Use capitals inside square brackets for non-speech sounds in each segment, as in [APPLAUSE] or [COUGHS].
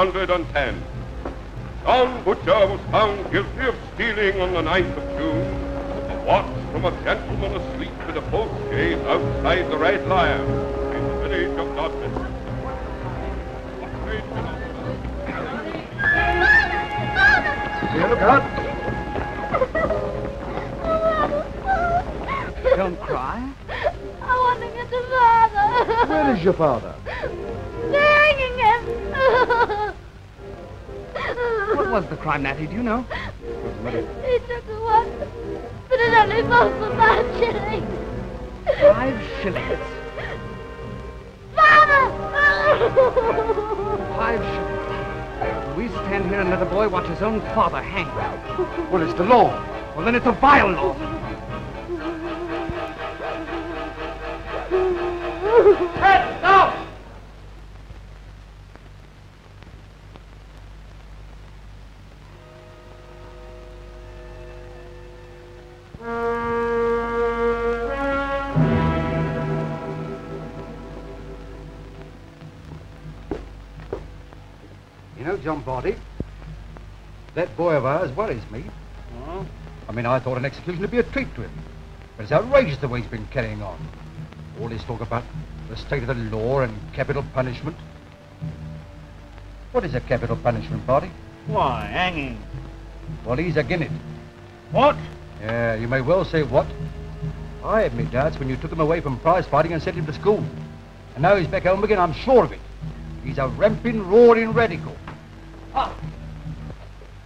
1810. John Butcher was found guilty of stealing on the 9th of June a watch from a gentleman asleep at a post outside the Red Lion in the village of Dodson. Here, look out. Don't cry. I want to get to father. Where is your father? Crime, Natty? Do you know? What's the matter? He took the watch, but it only sold for five shillings. Five shillings. Father! Five shillings. We stand here and let a boy watch his own father hang. Well, it's the law. Well, then it's a vile law. I thought an execution would be a treat to him. But it's outrageous the way he's been carrying on. All this talk about the state of the law and capital punishment. What is a capital punishment, Barty? Why, hanging. Well, he's again it. What? Yeah, you may well say what. I had me doubts when you took him away from prize fighting and sent him to school. And now he's back home again, I'm sure of it. He's a ramping, roaring radical. How?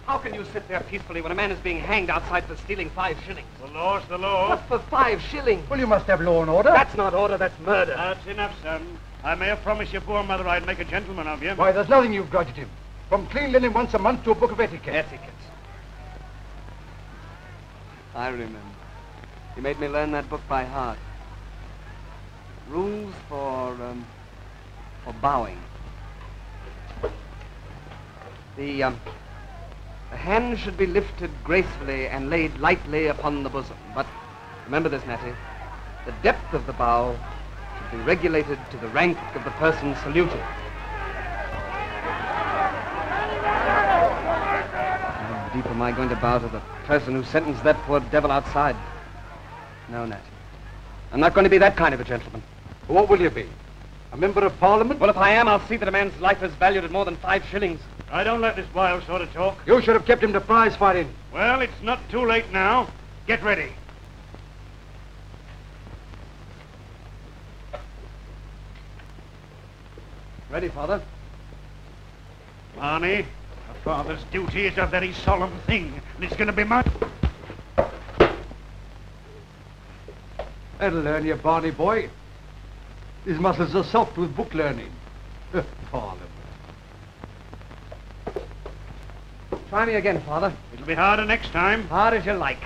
How can you sit there peacefully when a man is being hanged outside for stealing five shillings? The law's the law. What for five shillings? Well, you must have law and order. That's not order, that's murder. That's enough, son. I may have promised your poor mother I'd make a gentleman of you. Why, there's nothing you've grudged him. From clean linen once a month to a book of etiquette. Etiquette. I remember. You made me learn that book by heart. Rules for, um, for bowing. The, um, the hand should be lifted gracefully and laid lightly upon the bosom. But remember this, Natty. The depth of the bow should be regulated to the rank of the person saluted. How deep am I going to bow to the person who sentenced that poor devil outside? No, Natty. I'm not going to be that kind of a gentleman. What will you be? A member of Parliament? Well, if I am, I'll see that a man's life is valued at more than five shillings. I don't like this wild sort of talk. You should have kept him to prize fighting. Well, it's not too late now. Get ready. Ready, Father? Barney, a father's duty is a very solemn thing, and it's going to be mine. That'll learn you, Barney boy. His muscles are soft with book learning. [LAUGHS] Parliament. Try me again, Father. It'll be harder next time. Hard as you like.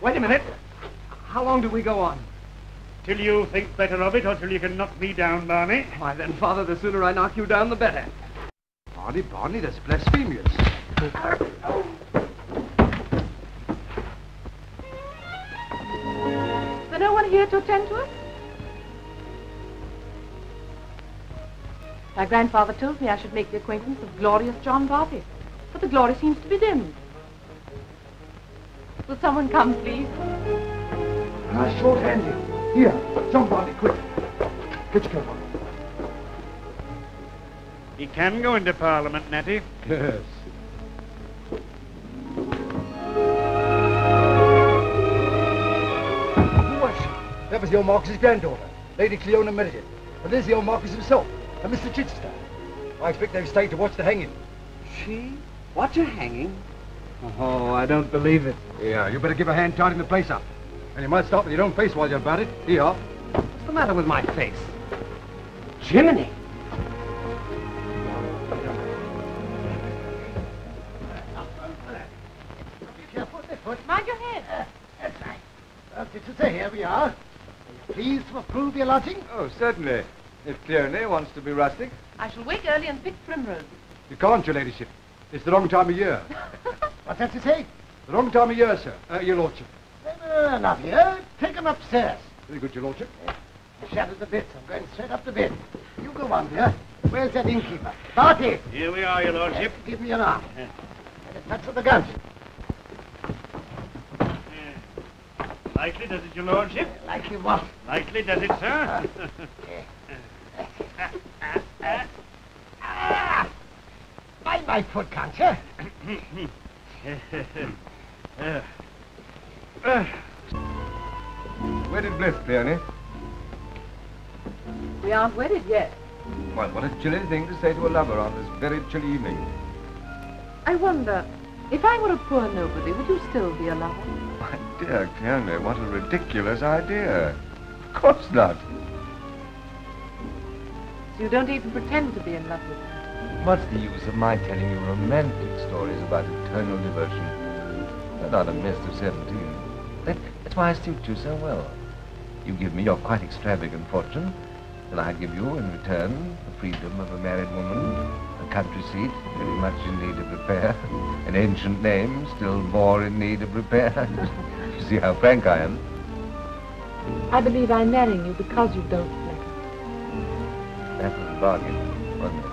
Wait a minute. How long do we go on? Till you think better of it, or till you can knock me down, Barney. Why, then, Father, the sooner I knock you down, the better. Barney, Barney, that's blasphemous. Is there no one here to attend to us? My grandfather told me I should make the acquaintance of glorious John Barty, but the glory seems to be dimmed. Will someone come, please? Ah, short-handed. Here, John Barney, quick. Get your coat on. He can go into Parliament, Natty. Yes. Who was she? That was the old Marquis's granddaughter, Lady Cleone Meredith. And there's the old Marquis himself, and Mr. Chichester. I expect they've stayed to watch the hanging. She? Watch her hanging? Oh, I don't believe it. Yeah, you better give a hand tidying the place up. And you might start with your own face while you're about it. Here. What's the matter with my face? Jiminy! Mind your head. That's right. Well, Chichester, here we are. Are you pleased to approve your lodging? Oh, certainly. If Cleone wants to be rustic. I shall wake early and pick primroses. You can't, your ladyship. It's the wrong time of year. What's that to say? The wrong time of year, sir. Uh, your lordship. Uh, enough here. Take him upstairs. Very good, your lordship. I Shattered the bits. I'm going straight up to bed. You go on, dear. Where's that innkeeper? Barty, Here we are, your lordship. give me an arm. And a touch of the gun. Likely does it, your lordship? Likely what? Likely does it, sir? [LAUGHS] Ah! By my foot, can't you? Wedded bliss, Cleone. We aren't wedded yet. Well, what a chilly thing to say to a lover on this very chilly evening. I wonder, if I were a poor nobody, would you still be a lover? My dear Cleone, what a ridiculous idea. Of course not. You don't even pretend to be in love with me. What's the use of my telling you romantic stories about eternal devotion? You're not a mist of 17. That, that's why I suit you so well. You give me your quite extravagant fortune, and I give you, in return, the freedom of a married woman, a country seat, very much in need of repair, an ancient name, still more in need of repair. [LAUGHS] you see how frank I am. I believe I'm marrying you because you don't. That was a bargain, wasn't it?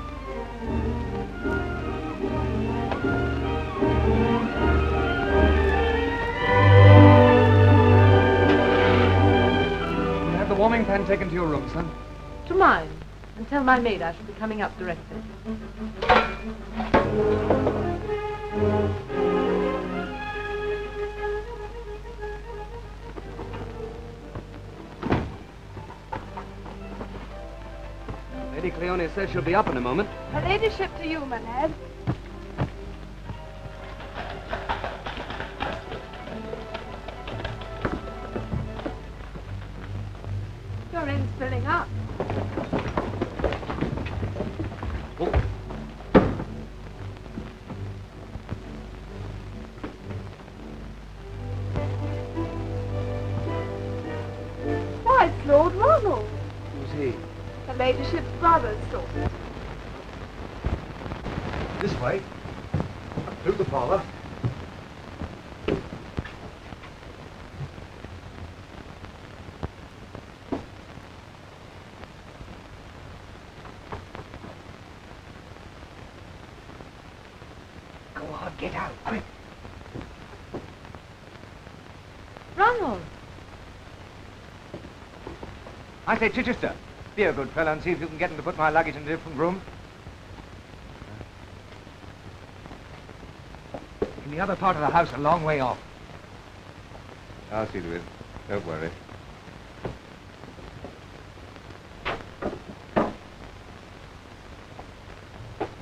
Have the warming pan taken to your room, son. To mine. And tell my maid I shall be coming up directly. Lady Cleone says she'll be up in a moment. Her ladyship to you, my lad. I say, Chichester, be a good fellow and see if you can get him to put my luggage in a different room. In the other part of the house, a long way off. I'll see to it. Don't worry.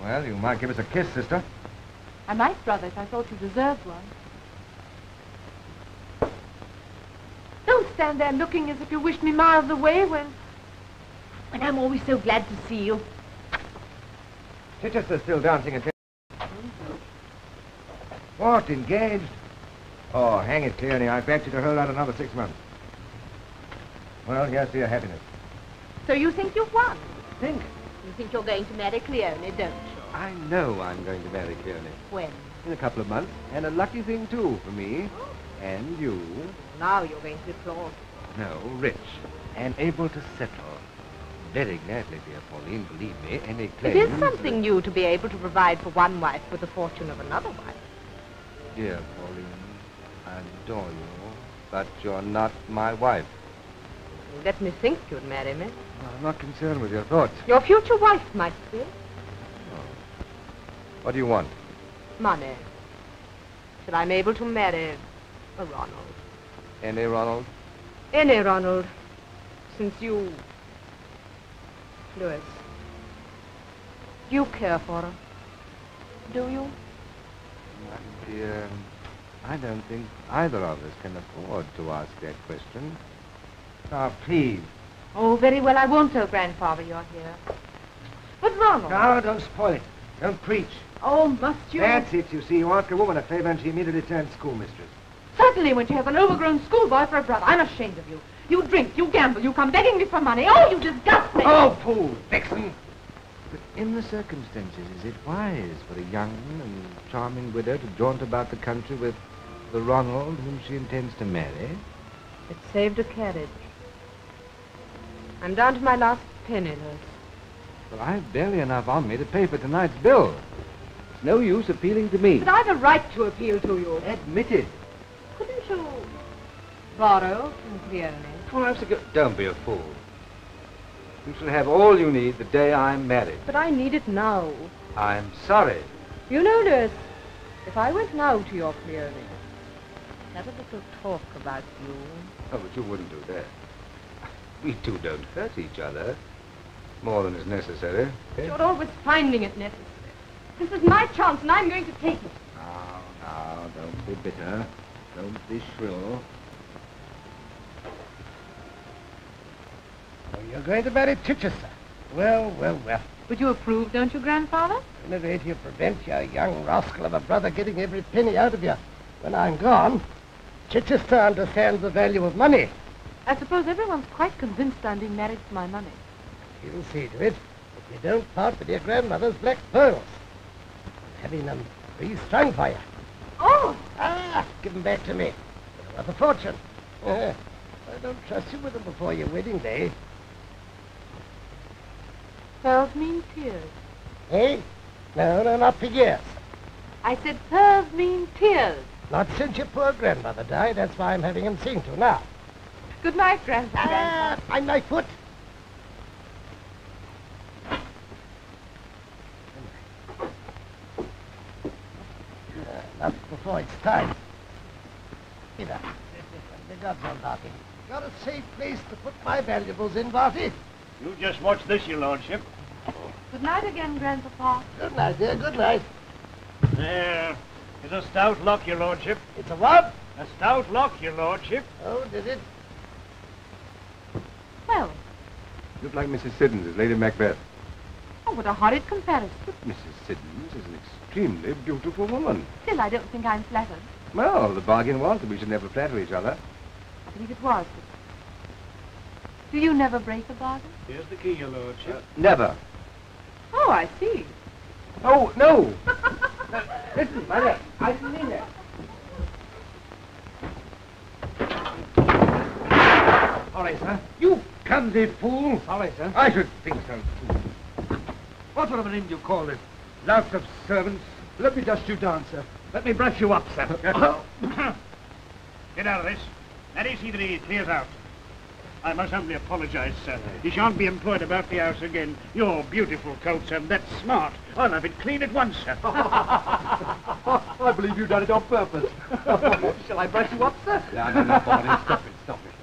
Well, you might give us a kiss, sister. I might, brother, if I thought you deserved one. Don't stand there looking as if you wished me miles away when... when I'm always so glad to see you. Chichester's still dancing at... What, engaged? Oh, hang it, Cleone. I expect you to hold out another six months. Well, here's to your happiness. So you think you've won? Think? You think you're going to marry Cleone, don't you? I know I'm going to marry Cleone. When? In a couple of months. And a lucky thing, too, for me. Oh. And you. Now you're going to be poor. No, rich. And able to settle. Very gladly, dear Pauline, believe me, any It claims... is something new to be able to provide for one wife with the fortune of another wife. Dear Pauline, I adore you, but you're not my wife. Let me think you'd marry me. I'm not concerned with your thoughts. Your future wife might oh. be. What do you want? Money. Till I'm able to marry a Ronald. Any Ronald? Any Ronald. Since you... Louis. You care for her. Do you? My um, dear, I don't think either of us can afford to ask that question. Now, please. Oh, very well. I won't tell Grandfather you're here. But Ronald... No, don't spoil it. Don't preach. Oh, must you? That's it, you see. You ask a woman a favor and she immediately turns schoolmistress. Certainly when you have an overgrown schoolboy for a brother. I'm ashamed of you. You drink, you gamble, you come begging me for money. Oh, you disgust me. Oh, fool, vixen! But in the circumstances, is it wise for a young and charming widow to jaunt about the country with the Ronald whom she intends to marry? It saved a carriage. I'm down to my last penny, Louis. Well, I've barely enough on me to pay for tonight's bill. It's no use appealing to me. But I've a right to appeal to you. Admitted. Couldn't borrow from Cleone? Well, a good... Don't be a fool. You shall have all you need the day I'm married. But I need it now. I'm sorry. You know, nurse, if I went now to your Cleone, have a little talk about you. Oh, but you wouldn't do that. We two don't hurt each other more than is necessary. eh? You're always finding it necessary. This is my chance, and I'm going to take it. Now, now, don't be bitter. Don't be shrill. Oh, you're going to marry Chichester. Well, well, well. But you approve, don't you, Grandfather? In a way to prevent your young rascal of a brother getting every penny out of you. When I'm gone, Chichester understands the value of money. I suppose everyone's quite convinced I'm being married for my money. He'll see to it that you don't part with your grandmother's black pearls. Having them restrung for you. Oh! Ah, give them back to me. They're worth a fortune. Uh, I don't trust you with them before your wedding day. Pearls mean tears. Eh? No, no, not for years. I said pearls mean tears. Not since your poor grandmother died. That's why I'm having them seen to now. Good night, Grandfather. Ah, find my foot. Uh, not before it's time. Peter, the gods on Barty. Got a safe place to put my valuables in, Barty? You just watch this, your lordship. Good night again, Grandpapa. Good night, dear. Good night. There is a stout lock, your lordship. It's a what? A stout lock, your lordship. Oh, did it? Well, Look like Mrs. Siddons as Lady Macbeth. What a horrid comparison. But Mrs. Siddons is an extremely beautiful woman. Still, I don't think I'm flattered. Well, the bargain was that we should never flatter each other. I believe it was. Do you never break a bargain? Here's the key, your lordship. Uh, never. Oh, I see. Oh, no! [LAUGHS] Listen, mother. I didn't mean that. Sorry, sir. You clumsy fool. Sorry, sir. I should think so, too. What sort of an inn do you call this? Lots of servants. Let me dust you down, sir. Let me brush you up, sir. Uh, uh, [COUGHS] Get out of this. Natty, see that he clears out. I must humbly apologize, sir. You shan't be employed about the house again. Your beautiful coat, sir. That's smart. I'll have it clean at once, sir. [LAUGHS] I believe you've done it on purpose. [LAUGHS] Shall I brush you up, sir? no, no, no, Barney. Stop it, stop it, Barney.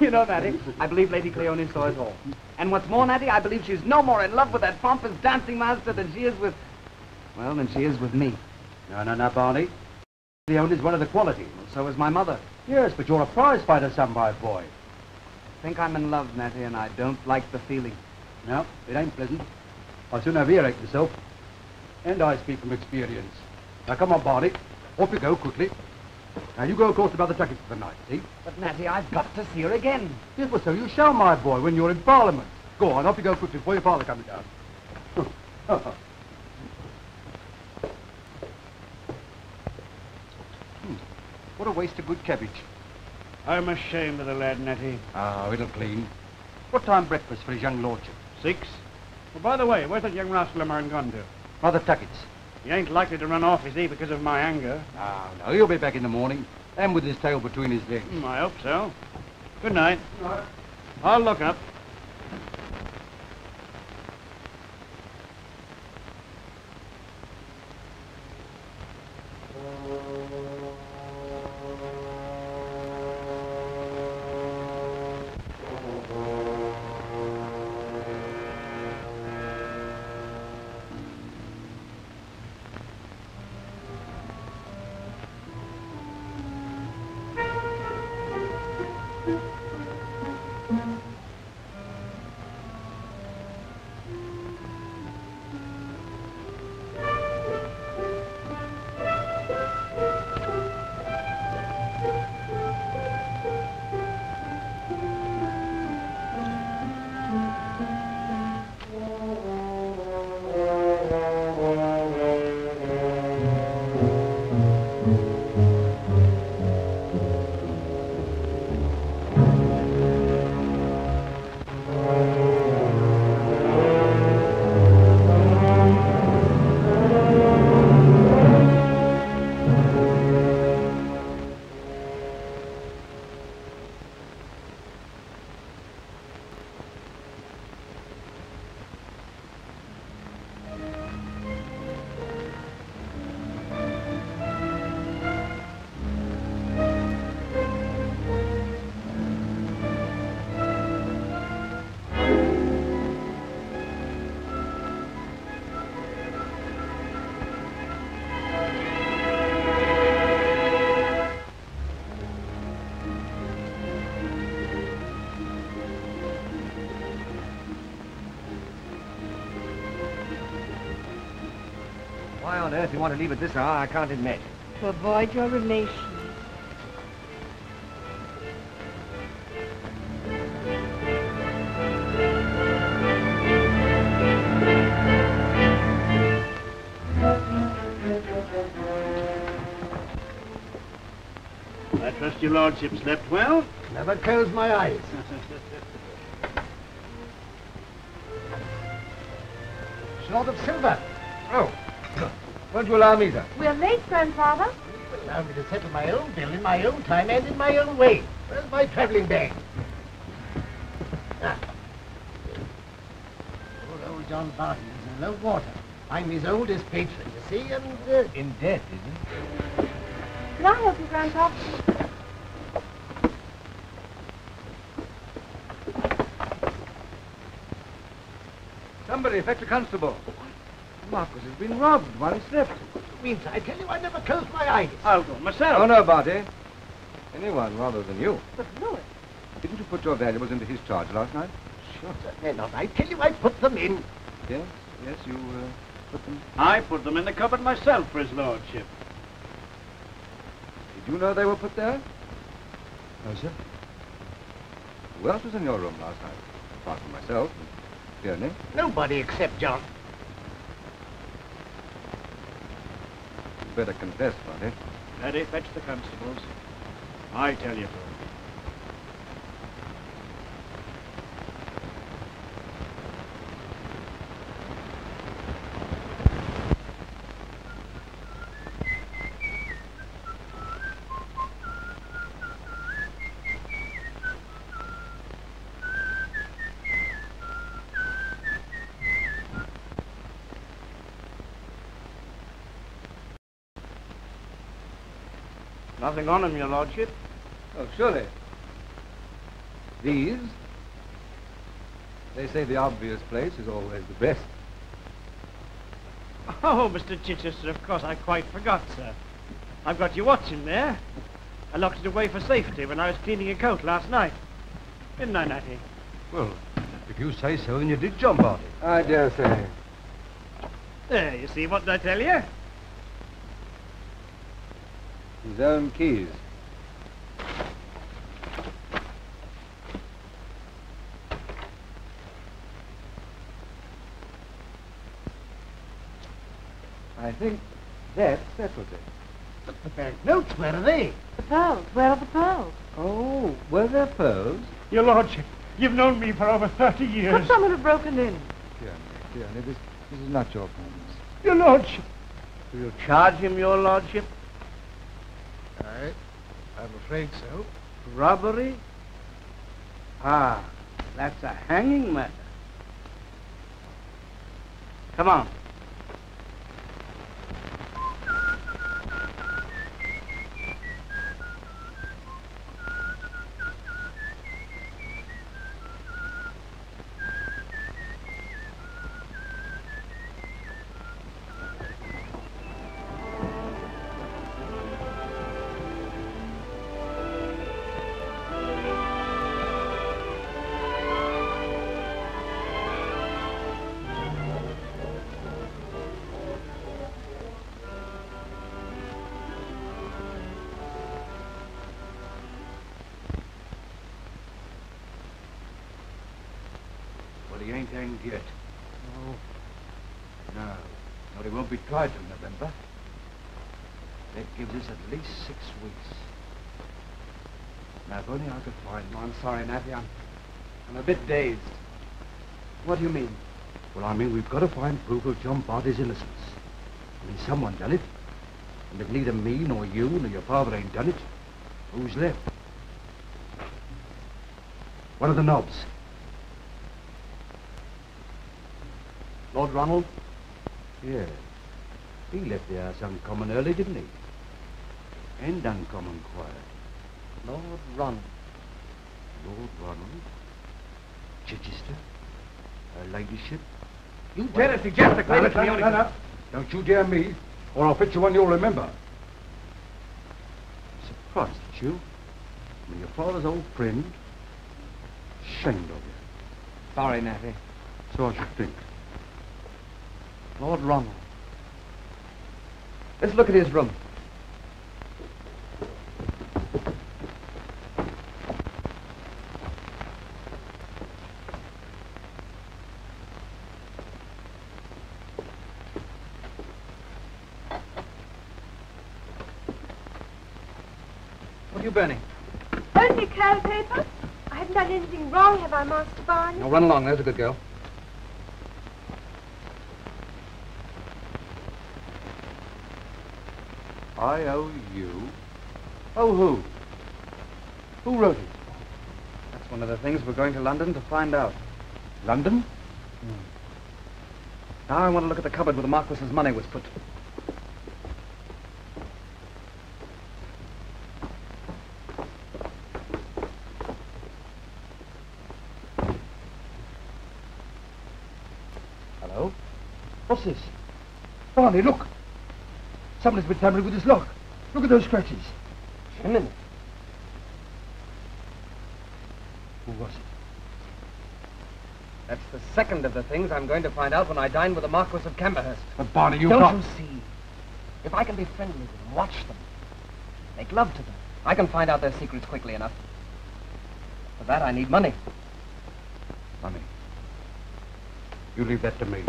You know, Natty, eh? I believe Lady Cleone saw it all. And what's more, Natty, I believe she's no more in love with that pompous dancing master than she is with... Well, than she is with me. No, no, no, Barney. Leon is one of the quality. So is my mother. Yes, but you're a prize fighter, son, my boy. I think I'm in love, Natty, and I don't like the feeling. No, it ain't pleasant. I'll soon have earache myself. And I speak from experience. Now, come on, Barney. Off you go, quickly. Now, you go across to Mother Tuckett for the night, see? But, Natty, I've got to see her again. Yes, well, so you shall, my boy, when you're in Parliament. Go on, off you go quickly before your father comes down. [LAUGHS] Hmm, What a waste of good cabbage. I'm ashamed of the lad, Natty. Ah, it'll clean. What time breakfast for his young lordship? Six. Well, by the way, where's that young rascal of mine gone to? Mother Tuckett's. He ain't likely to run off, is he, because of my anger? Ah, no, he'll be back in the morning, and with his tail between his legs. Hmm, I hope so. Good night. I'll look up. On earth you want to leave at this hour, I can't admit. To avoid your relations. I trust your lordship slept well? Never closed my eyes. You allow me, sir? We're late, Grandfather. Allow me to settle my own bill in my own time and in my own way. Where's my travelling bag? Ah. Poor old John Barty is in low water. I'm his oldest patron, you see, and... Uh, In debt, is Can I help you, Grandpa? Somebody fetch a constable. Marquis has been robbed while he slept. means I tell you I never closed my eyes. I'll go myself. Oh, no, Barty. Anyone rather than you. But Louis. Didn't you put your valuables into his charge last night? Sure, certainly not. I tell you I put them in. Yes, yes, you uh, put them... I put them in the cupboard myself for his lordship. Did you know they were put there? No, sir. Who else was in your room last night? Apart from myself and Tierney. Nobody except John. Better confess, Barty. Ready, fetch the constables. I tell you. Nothing on him, your lordship. Oh, surely. These? They say the obvious place is always the best. [LAUGHS] Oh, Mr. Chichester, of course, I quite forgot, sir. I've got your watch in there. I locked it away for safety when I was cleaning your coat last night. Didn't I, Natty? Well, if you say so, then you did jump out. I dare say. There, you see, what did I tell you? His own keys. I think that settles it. But the banknotes, where are they? The pearls. Where are the pearls? Oh, were there pearls? Your lordship, you've known me for over 30 Could years. someone have broken in? Tierney, Tierney, this, this is not your promise. Your lordship. Do you charge him, your lordship? Afraid so. Robbery? Ah, that's a hanging matter. Come on. Hanged yet. No. No. No, he won't be tried till November. That gives us at least six weeks. Now, if only I could find him. I'm sorry, Natty. I'm, I'm a bit dazed. What do you mean? Well, I mean, we've got to find proof of John Barty's innocence. I mean, someone done it. And if neither me nor you nor your father ain't done it, who's left? One of the knobs. Lord Ronald? Yes. He left the house uncommon early, didn't he? And uncommon quiet. Lord Ronald. Lord Ronald? Chichester? Her ladyship? You dare to suggest that No, Lady no, no. Don't you dare me, or I'll fit you one you'll remember. Surprised at you. I mean, your father's old friend. Ashamed of you. Sorry, Natty. So I should think. Lord Ronald. Let's look at his room. What are you burning? Only curl paper? I haven't done anything wrong, have I, Master Barney? Now run along, there's a good girl. I owe you. Oh, who? Who wrote it? That's one of the things we're going to London to find out. London? Hmm. Now I want to look at the cupboard where the Marquis's money was put. Hello? What's this? Barney, look! Somebody's been tampering with this lock. Look at those scratches. Jiminy. Who was it? That's the second of the things I'm going to find out when I dine with the Marquis of Camberhurst. But Barney, you Don't can't... you see? If I can be friendly with them, watch them, make love to them, I can find out their secrets quickly enough. For that, I need money. Money. You leave that to me.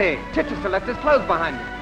Natty, Chichester left his clothes behind him.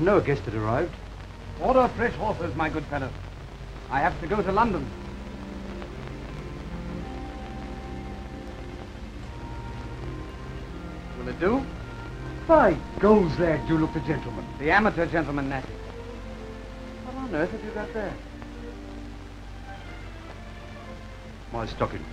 Know a guest had arrived. Order fresh horses, my good fellow. I have to go to London. Will it do? By goes, lad, you look the gentleman. The amateur gentleman, Natty. What on earth have you got there? My. Stocking.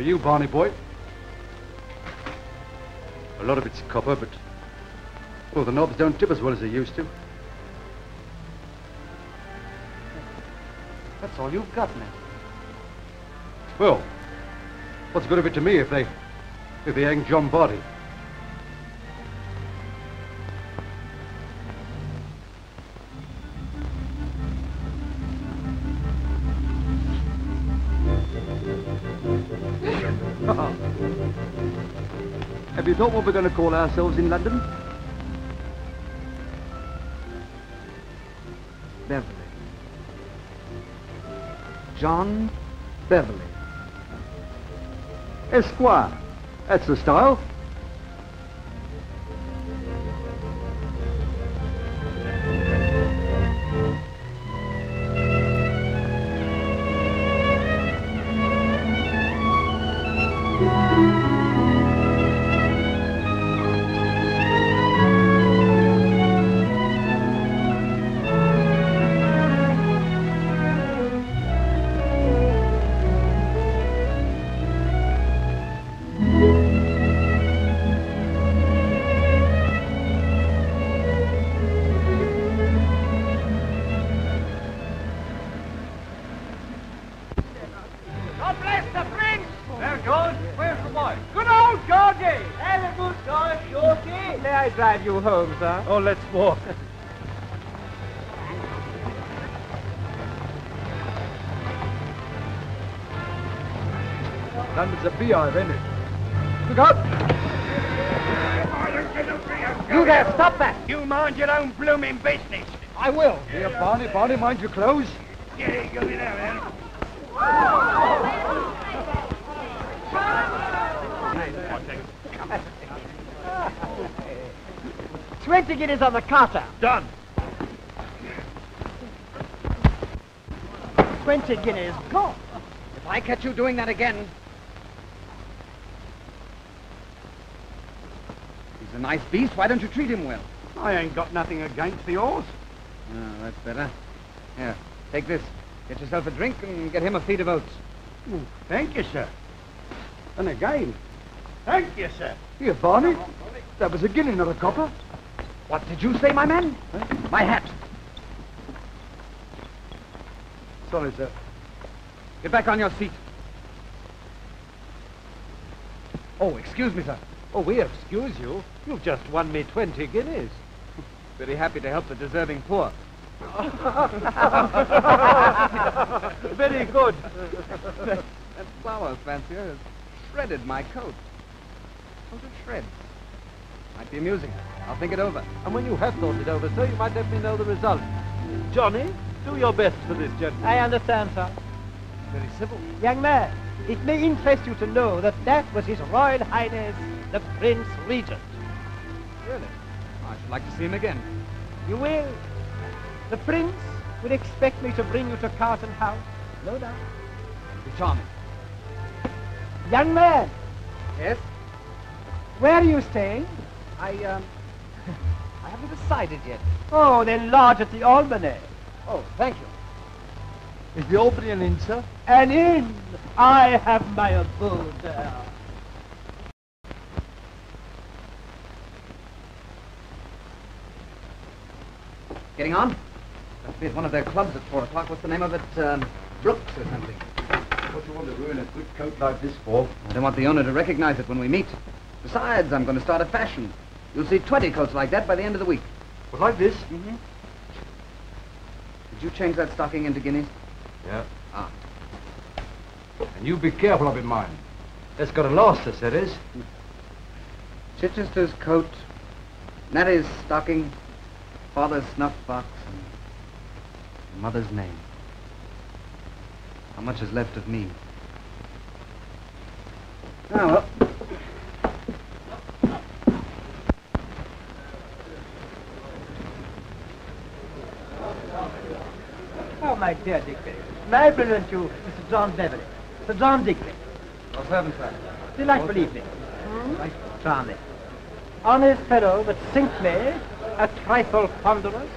For you, Barney boy. A lot of it's copper, but... Well, the knobs don't tip as well as they used to. That's all you've got, Natty. Well, what's good of it to me if they... if they hang John Barty? Thought what we're going to call ourselves in London? Beverly. John Beverly. Esquire. That's the style. You home, sir? Oh, let's walk. London's a beehive, isn't it? Look out! You there, stop that! You mind your own blooming business. I will. Here, Barney, Barney, mind your clothes. Yeah, go in there, eh? Then. Twenty guineas on the carter. Done. Twenty guineas. gone. If I catch you doing that again... He's a nice beast. Why don't you treat him well? I ain't got nothing against the horse. Oh, that's better. Here, take this. Get yourself a drink and get him a feed of oats. Oh, thank you, sir. And again, thank you, sir. Here, Barney. That was a guinea, not a copper. What did you say, my man? My hat. Sorry, sir. Get back on your seat. Oh, excuse me, sir. Oh, we excuse you. You've just won me 20 guineas. [LAUGHS] Very happy to help the deserving poor. [LAUGHS] Very good. that flower fancier has shredded my coat. Coat of shreds. Might be amusing. I'll think it over. And when you have thought it over, sir, you might let me know the result. Johnny, do your best for this gentleman. I understand, sir. Very civil. Young man, it may interest you to know that that was His Royal Highness, the Prince Regent. Really? I should like to see him again. You will. The Prince would expect me to bring you to Carlton House, no doubt. Be charming. Young man, Yes? where are you staying? I, um... [LAUGHS] I haven't decided yet. Oh, then lodge at the Albany. Oh, thank you. Is the Albany an inn, sir? An inn. I have my abode there. Getting on? Must be at one of their clubs at four o'clock. What's the name of it? Um, Brooks or something. What do you want to ruin a good coat like this for? I don't want the owner to recognize it when we meet. Besides, I'm going to start a fashion. You'll see 20 coats like that by the end of the week. But like this? Mm-hmm. Did you change that stocking into guineas? Yeah. Ah. And you be careful of it, mind. That's got last us, that is. Chichester's coat, Natty's stocking, father's snuff box, and mother's name. How much is left of me? Ah, well. My dear Digby. May I present you Mr. John Beverly? Sir John Digby. Your servant, sir. Delightful evening. Right, charming. Honest fellow, but simply a trifle ponderous.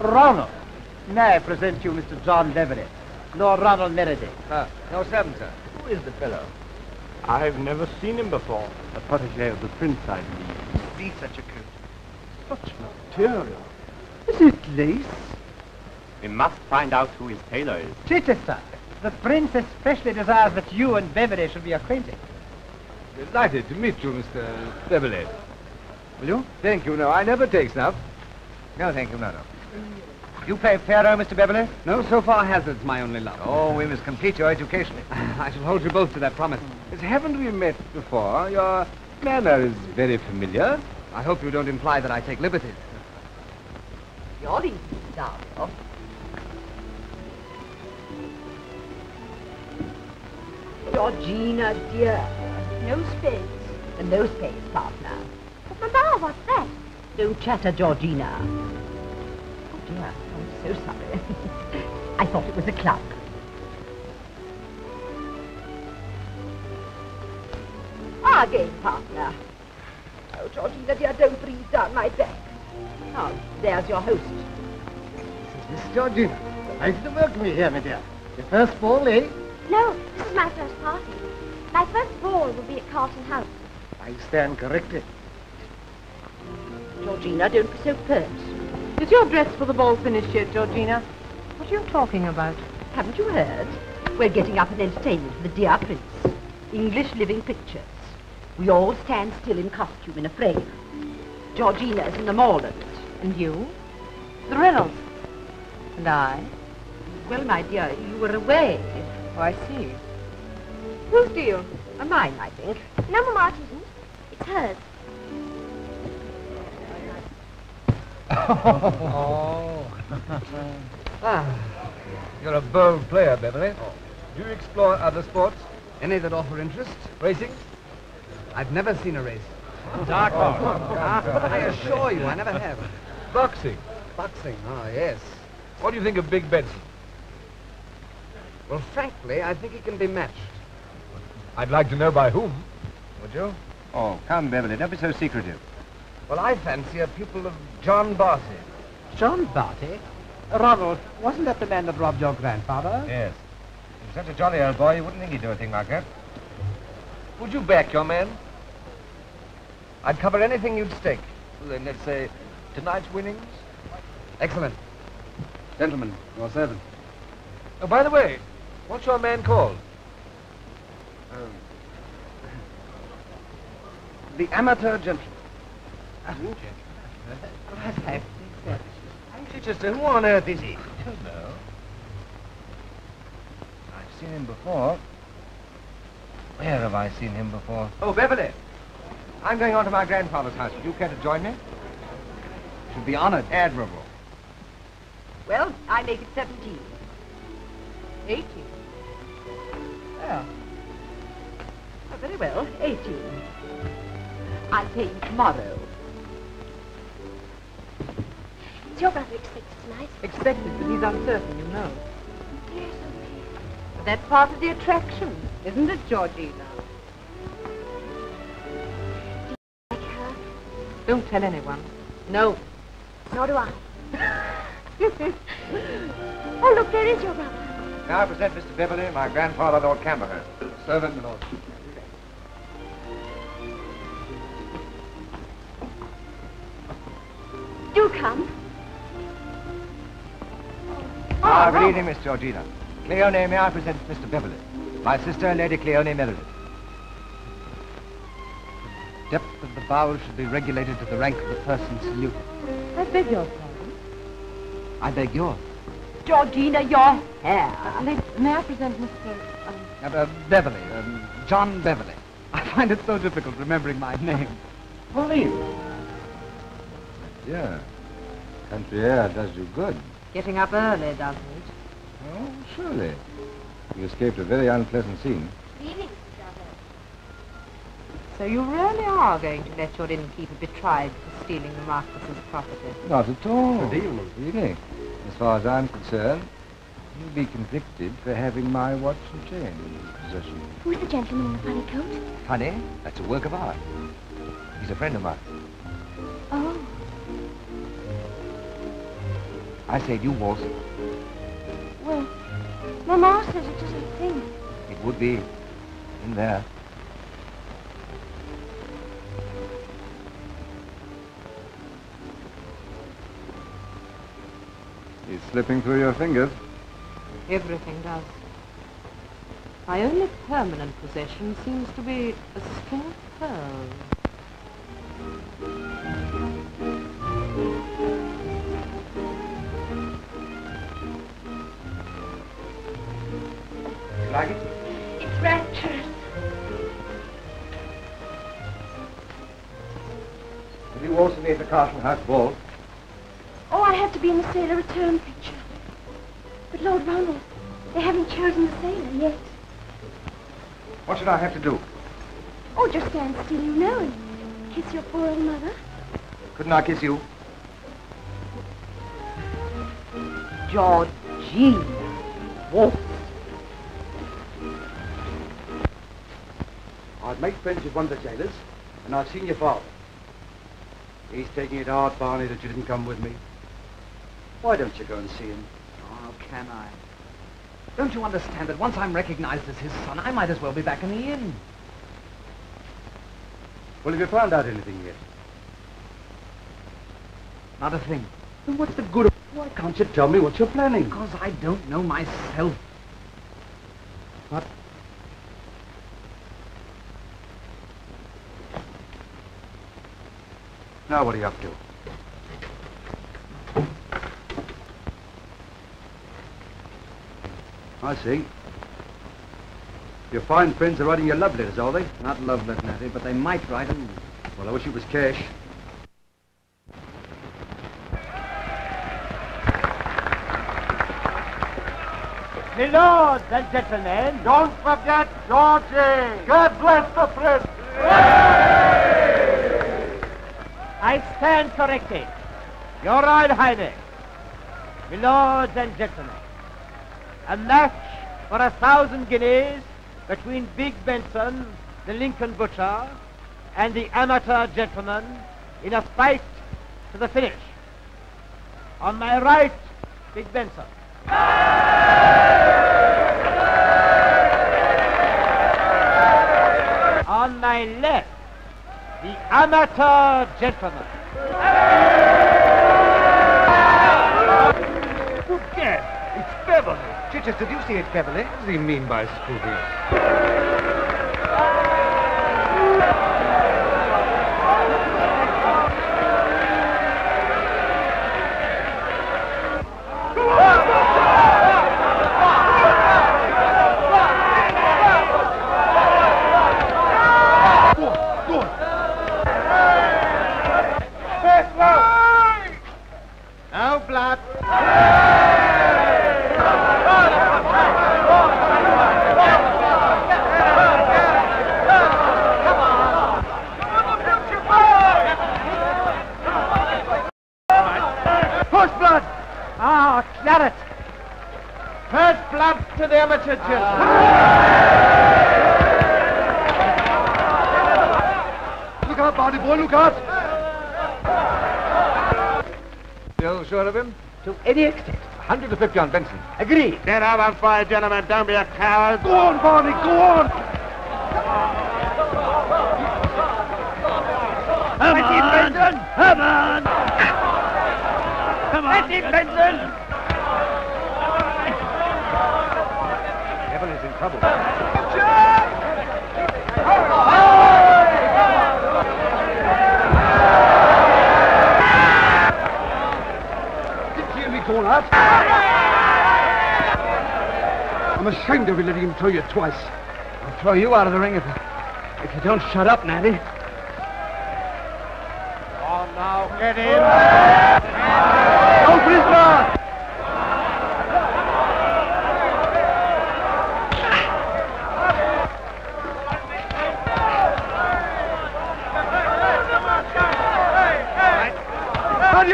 Ronald. May I present you Mr. John Beverly? Lord Ronald Meredith. Ah, sir, your servant, sir. Who is the fellow? I've never seen him before. A protege of the prince, I believe. See such a coat. Such material. Is it lace? We must find out who his tailor is. Chichester. The prince especially desires that you and Beverly should be acquainted. Delighted to meet you, Mr. Beverly. Will you? Thank you. No, I never take snuff. No, thank you. No, no. You play faro, Mr. Beverly? No, so far hazard's my only love. Oh, we must complete your education. [LAUGHS] I shall hold you both to that promise. As haven't we met before? Your manner is very familiar. I hope you don't imply that I take liberties. Your evening, Dario. Georgina, dear. No space. No space, partner. But, Mamma, what's that? Don't chatter, Georgina. Oh, dear. I'm so sorry. [LAUGHS] I thought it was a clock. Our game, partner. Oh, Georgina, dear, don't breathe down my back. Now, there's your host. This is Miss Georgina. Nice to welcome you here, my dear. Your first ball, eh? No, this is my first party. My first ball will be at Carlton House. I stand corrected. Georgina, don't be so pert. Is your dress for the ball finished yet, Georgina? What are you talking about? Haven't you heard? We're getting up an entertainment for the dear prince. English living pictures. We all stand still in costume in a frame. Georgina's in the Morland. And you? The Reynolds. And I? Well, my dear, you were away. Oh, I see. Whose deal? Uh, mine, I think. No, Mamma, it isn't. It's hers. [LAUGHS] oh. ah. [LAUGHS] You're a bold player, Beverly. Do you explore other sports? Any that offer interest? Racing? I've never seen a race. Dark horse. [LAUGHS] I assure you, I never have. Boxing. Boxing, oh, yes. What do you think of Big Benson? Well, frankly, I think he can be matched. I'd like to know by whom. Would you? Oh, come, Beverly. Don't be so secretive. Well, I fancy a pupil of John Barty. John Barty? Ronald, wasn't that the man that robbed your grandfather? Yes. He's such a jolly old boy, you wouldn't think he'd do a thing like that. Would you back your man? I'd cover anything you'd stake. Well, Then let's say tonight's winnings. Excellent. Gentlemen, your servant. Oh, by the way, what's your man called? Um, the amateur gentleman. Chichester, who on earth is he? I don't know. I've seen him before. Where have I seen him before? Oh, Beverly. I'm going on to my grandfather's house. Would you care to join me? Should be honored. Admirable. Well, I make it 17. 18. Well. Oh, very well, 18. I'll pay you tomorrow. Is your brother expected tonight? Expected, but he's uncertain, you know. Yes, But that's part of the attraction, isn't it, Georgina? Do you like her. Don't tell anyone. No. Nor do I. [LAUGHS] oh, look, there is your brother. Now I present Mr. Beverly, my grandfather, Lord Camberhurst. Servant, my lord. Do come. Ah, good evening, Miss Georgina. Cleone, may I present Mr. Beverly? My sister, Lady Cleone Meredith. The depth of the bow should be regulated to the rank of the person saluted. I beg your pardon. I beg yours. Georgina, your hair. may I present Mr. Um, Uh, uh, Beverly, um, John Beverly. [LAUGHS] I find it so difficult remembering my name. Pauline. Yeah. Country air does you good. Getting up early, doesn't it? Oh, surely. You escaped a very unpleasant scene. Good evening, Mr. So you really are going to let your innkeeper be tried for stealing the Marquis's property? Not at all. Good evening. Really. As far as I'm concerned, you'll be convicted for having my watch and chain in your possession. Who's the gentleman in the funny coat? Funny? that's a work of art. He's a friend of mine. Oh, I say, you waltz? well, Mama says it doesn't sing. It would be in there. He's slipping through your fingers. Everything does. My only permanent possession seems to be a string of pearls. You like it? It's rapturous. Will you also with me at the Carlton House ball? Oh, I have to be in the sailor return picture. But Lord Ronald, they haven't chosen the sailor yet. What should I have to do? Oh, just stand still, you know, and kiss your poor old mother. Couldn't I kiss you? Georgina. Waltz. I'd make friends with one of the jailers, and I've seen your father. He's taking it hard, Barney, that you didn't come with me. Why don't you go and see him? Oh, can I? Don't you understand that once I'm recognized as his son, I might as well be back in the inn? Well, have you found out anything yet? Not a thing. Then what's the good of... Why can't you tell me what you're planning? Because I don't know myself. What? Now what are you up to? I see. Your fine friends are writing your love letters, are they? Not love letters, Natty, but they might write them. Well, I wish it was cash. My lords and gentlemen, don't forget Georgie. God bless the prince. I stand corrected. Your Royal Highness, my lords and gentlemen, a match for a thousand guineas between Big Benson, the Lincoln butcher, and the amateur gentleman in a fight to the finish. On my right, Big Benson. On my left, the amateur gentleman. Good It's Beverly. Chichester, do you see it, Beverly? What does he mean by spooky? No blood. Horse blood! Ah, claret! First blood to the amateur gentleman. Look out, Barney boy, look out! You're sure of him? To any extent. 150 on Benson. Agreed. Get out on fire, gentlemen. Don't be a coward. Go on, Barney, go on! Come on. Benson! Come on! Come on! Let him, Benson! Beverly's in trouble. Did you hear me call out? I'm ashamed of you letting him throw you twice. I'll throw you out of the ring if, if you don't shut up, Natty. On now, get him! Go, prisoner! How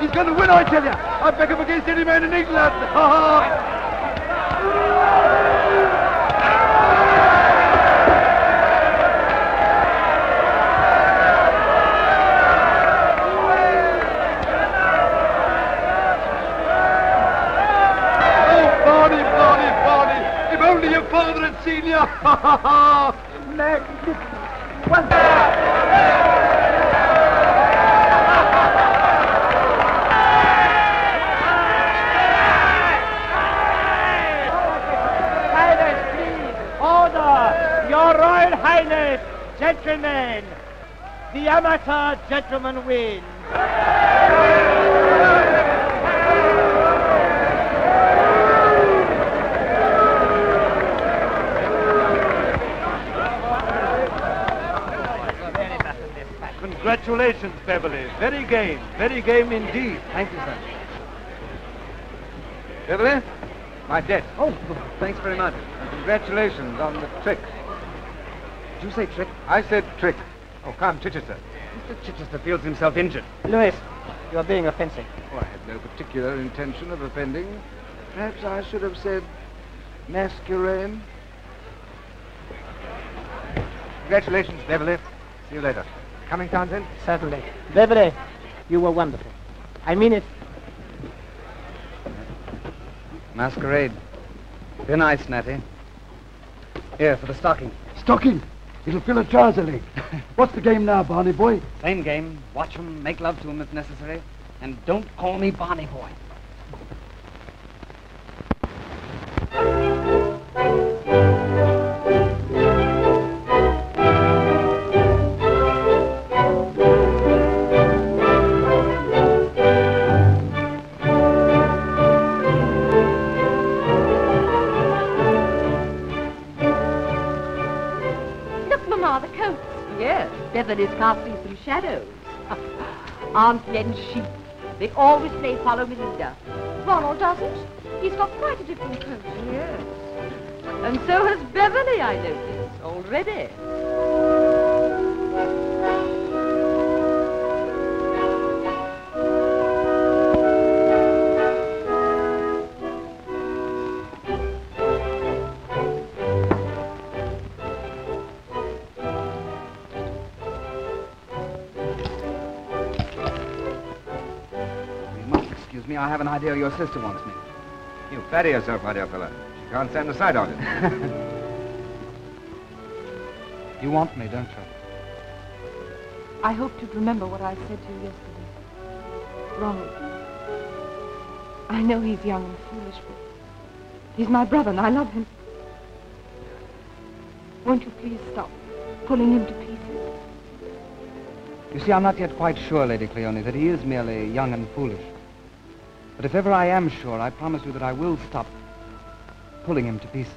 He's going to win, I tell you. I back him against any man in England. Ha ha! Oh, Barney, Barney, Barney. If only your father had seen you. Ha ha ha! Magnificent. Wonderful. Highness, please! Order! Your Royal Highness, gentlemen! The amateur gentleman wins. Congratulations, Beverly. Very game. Very game indeed. Thank you, sir. Beverly, my debt. Oh, thanks very much. And congratulations on the trick. Did you say trick? I said trick. Oh, come, Chichester. Mr. Chichester feels himself injured. Louis, you're being offensive. Oh, I had no particular intention of offending. Perhaps I should have said masquerade. Congratulations, Beverly. See you later. Coming, Townsend? Certainly. Beverly, you were wonderful. I mean it. Masquerade. Be nice, Natty. Here, for the stocking. Stocking. It'll fill a trouser leg. [LAUGHS] What's the game now, Barney boy? Same game. Watch him, make love to him if necessary. And don't call me Barney boy. Casting some shadows. [LAUGHS] Aunt Len's sheep. They always play follow me leader. Ronald doesn't. He's got quite a different coat. Yes. And so has Beverly, I notice, already. I have an idea your sister wants me. You flatter yourself, my dear fellow. She can't stand the sight of it. [LAUGHS] You want me, don't you? I hoped you'd remember what I said to you yesterday. Ronald. I know he's young and foolish, but he's my brother and I love him. Won't you please stop pulling him to pieces? You see, I'm not yet quite sure, Lady Cleone, that he is merely young and foolish. But if ever I am sure, I promise you that I will stop pulling him to pieces.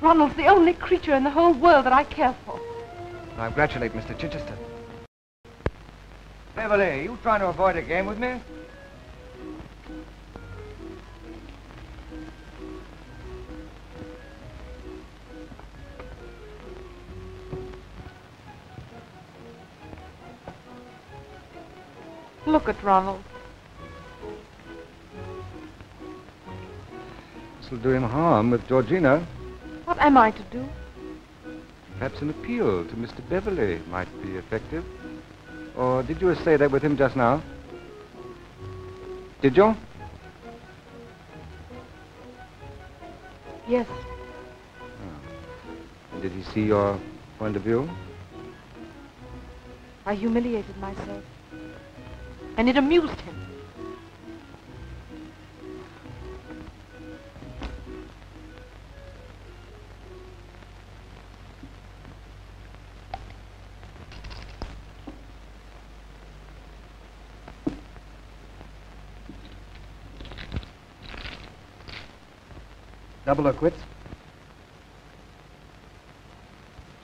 Ronald's the only creature in the whole world that I care for. I congratulate Mr. Chichester. Beverly, are you trying to avoid a game with me? Look at Ronald. This will do him harm with Georgina. What am I to do? Perhaps an appeal to Mr. Beverly might be effective. Or did you say that with him just now? Did you? Yes. And did he see your point of view? I humiliated myself. And it amused him. Double or quits?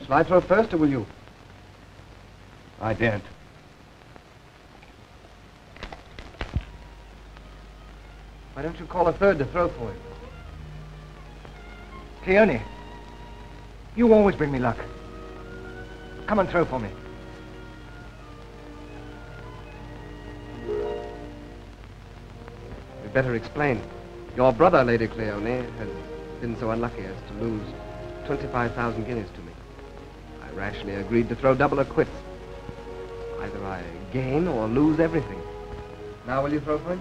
Shall I throw first, or will you? I daren't. Why don't you call a third to throw for you? Cleone, you always bring me luck. Come and throw for me. We'd better explain. Your brother, Lady Cleone, has been so unlucky as to lose 25,000 guineas to me. I rashly agreed to throw double or quits. Either I gain or lose everything. Now will you throw for him?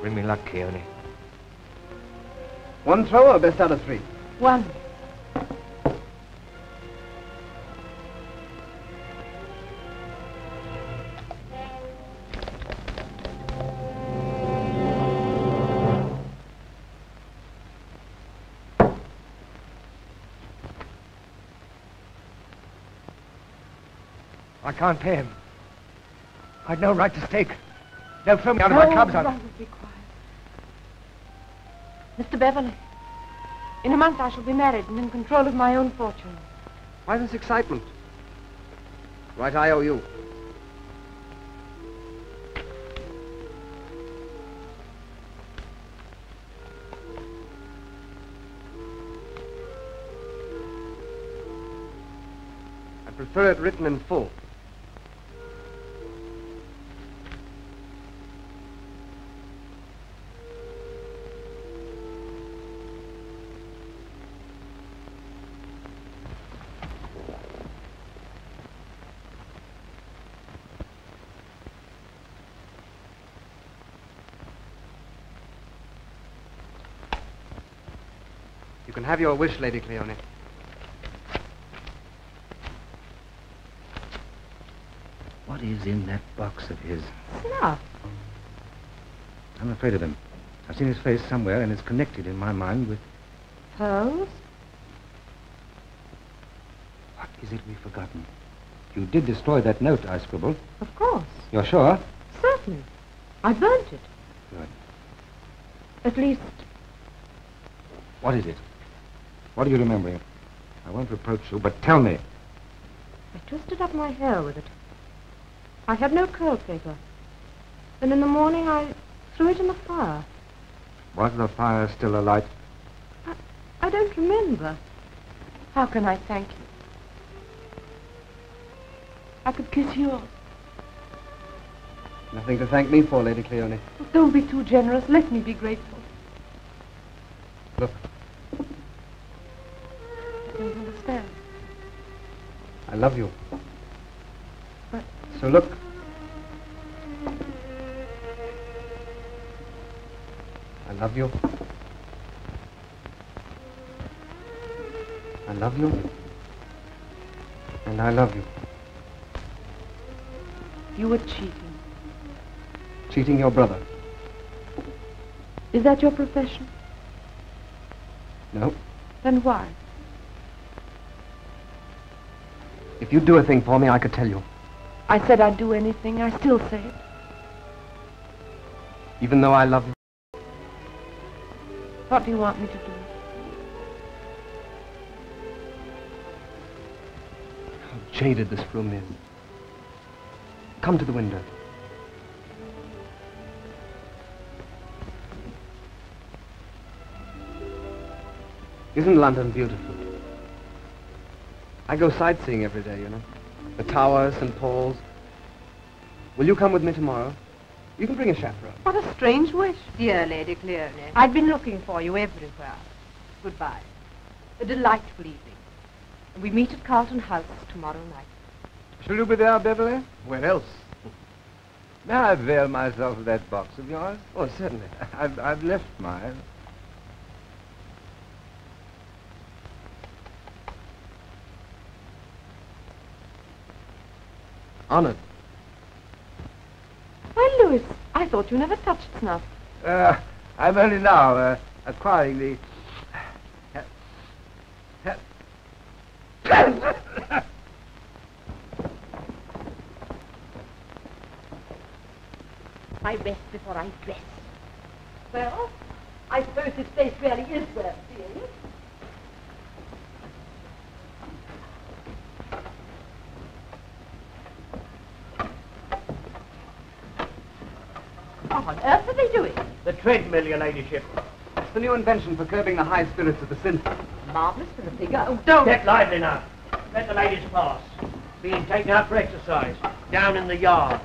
Bring me luck, Cleone. One throw or best out of three? One. Can't pay him. I'd no right to stake. They'll throw me out of my clubs. I'll... Be quiet. Mr. Beverly, in a month I shall be married and in control of my own fortune. Why this excitement? Right I owe you. I prefer it written in full. You can have your wish, Lady Cleone. What is in that box of his? Snuff. I'm afraid of him. I've seen his face somewhere, and it's connected in my mind with. Pearls? What is it we've forgotten? You did destroy that note I scribbled. Of course. You're sure? Certainly. I burnt it. Good. At least, What is it? What do you remembering? I won't reproach you, but tell me. I twisted up my hair with it. I had no curl paper. Then in the morning I threw it in the fire. Was the fire still alight? I don't remember. How can I thank you? I could kiss yours. Nothing to thank me for, Lady Cleone. Don't be too generous. Let me be grateful. Look, love you. But- So look. I love you. I love you. And I love you. You were cheating. Cheating your brother. Is that your profession? No. Then why? If you'd do a thing for me, I could tell you. I said I'd do anything. I still say it. Even though I love you. What do you want me to do? How jaded this room is. Come to the window. Isn't London beautiful? I go sightseeing every day, you know. The Tower, St. Paul's. Will you come with me tomorrow? You can bring a chaperone. What a strange wish. Dear Lady Cleone, I've been looking for you everywhere. Goodbye. A delightful evening. We meet at Carlton House tomorrow night. Shall you be there, Beverly? Where else? May I avail myself of that box of yours? Oh, certainly. I've, I've left mine. Honored. Why, Louis, I thought you never touched snuff. Uh, I'm only now uh, acquiring the... I rest before I dress. Well, I suppose this place really is worth seeing. What on earth are they doing? The treadmill, your ladyship. It's the new invention for curbing the high spirits of the synth. Marvellous for the figure. Oh, don't! Get lively now. Let the ladies pass. Being taken out for exercise. Down in the yard.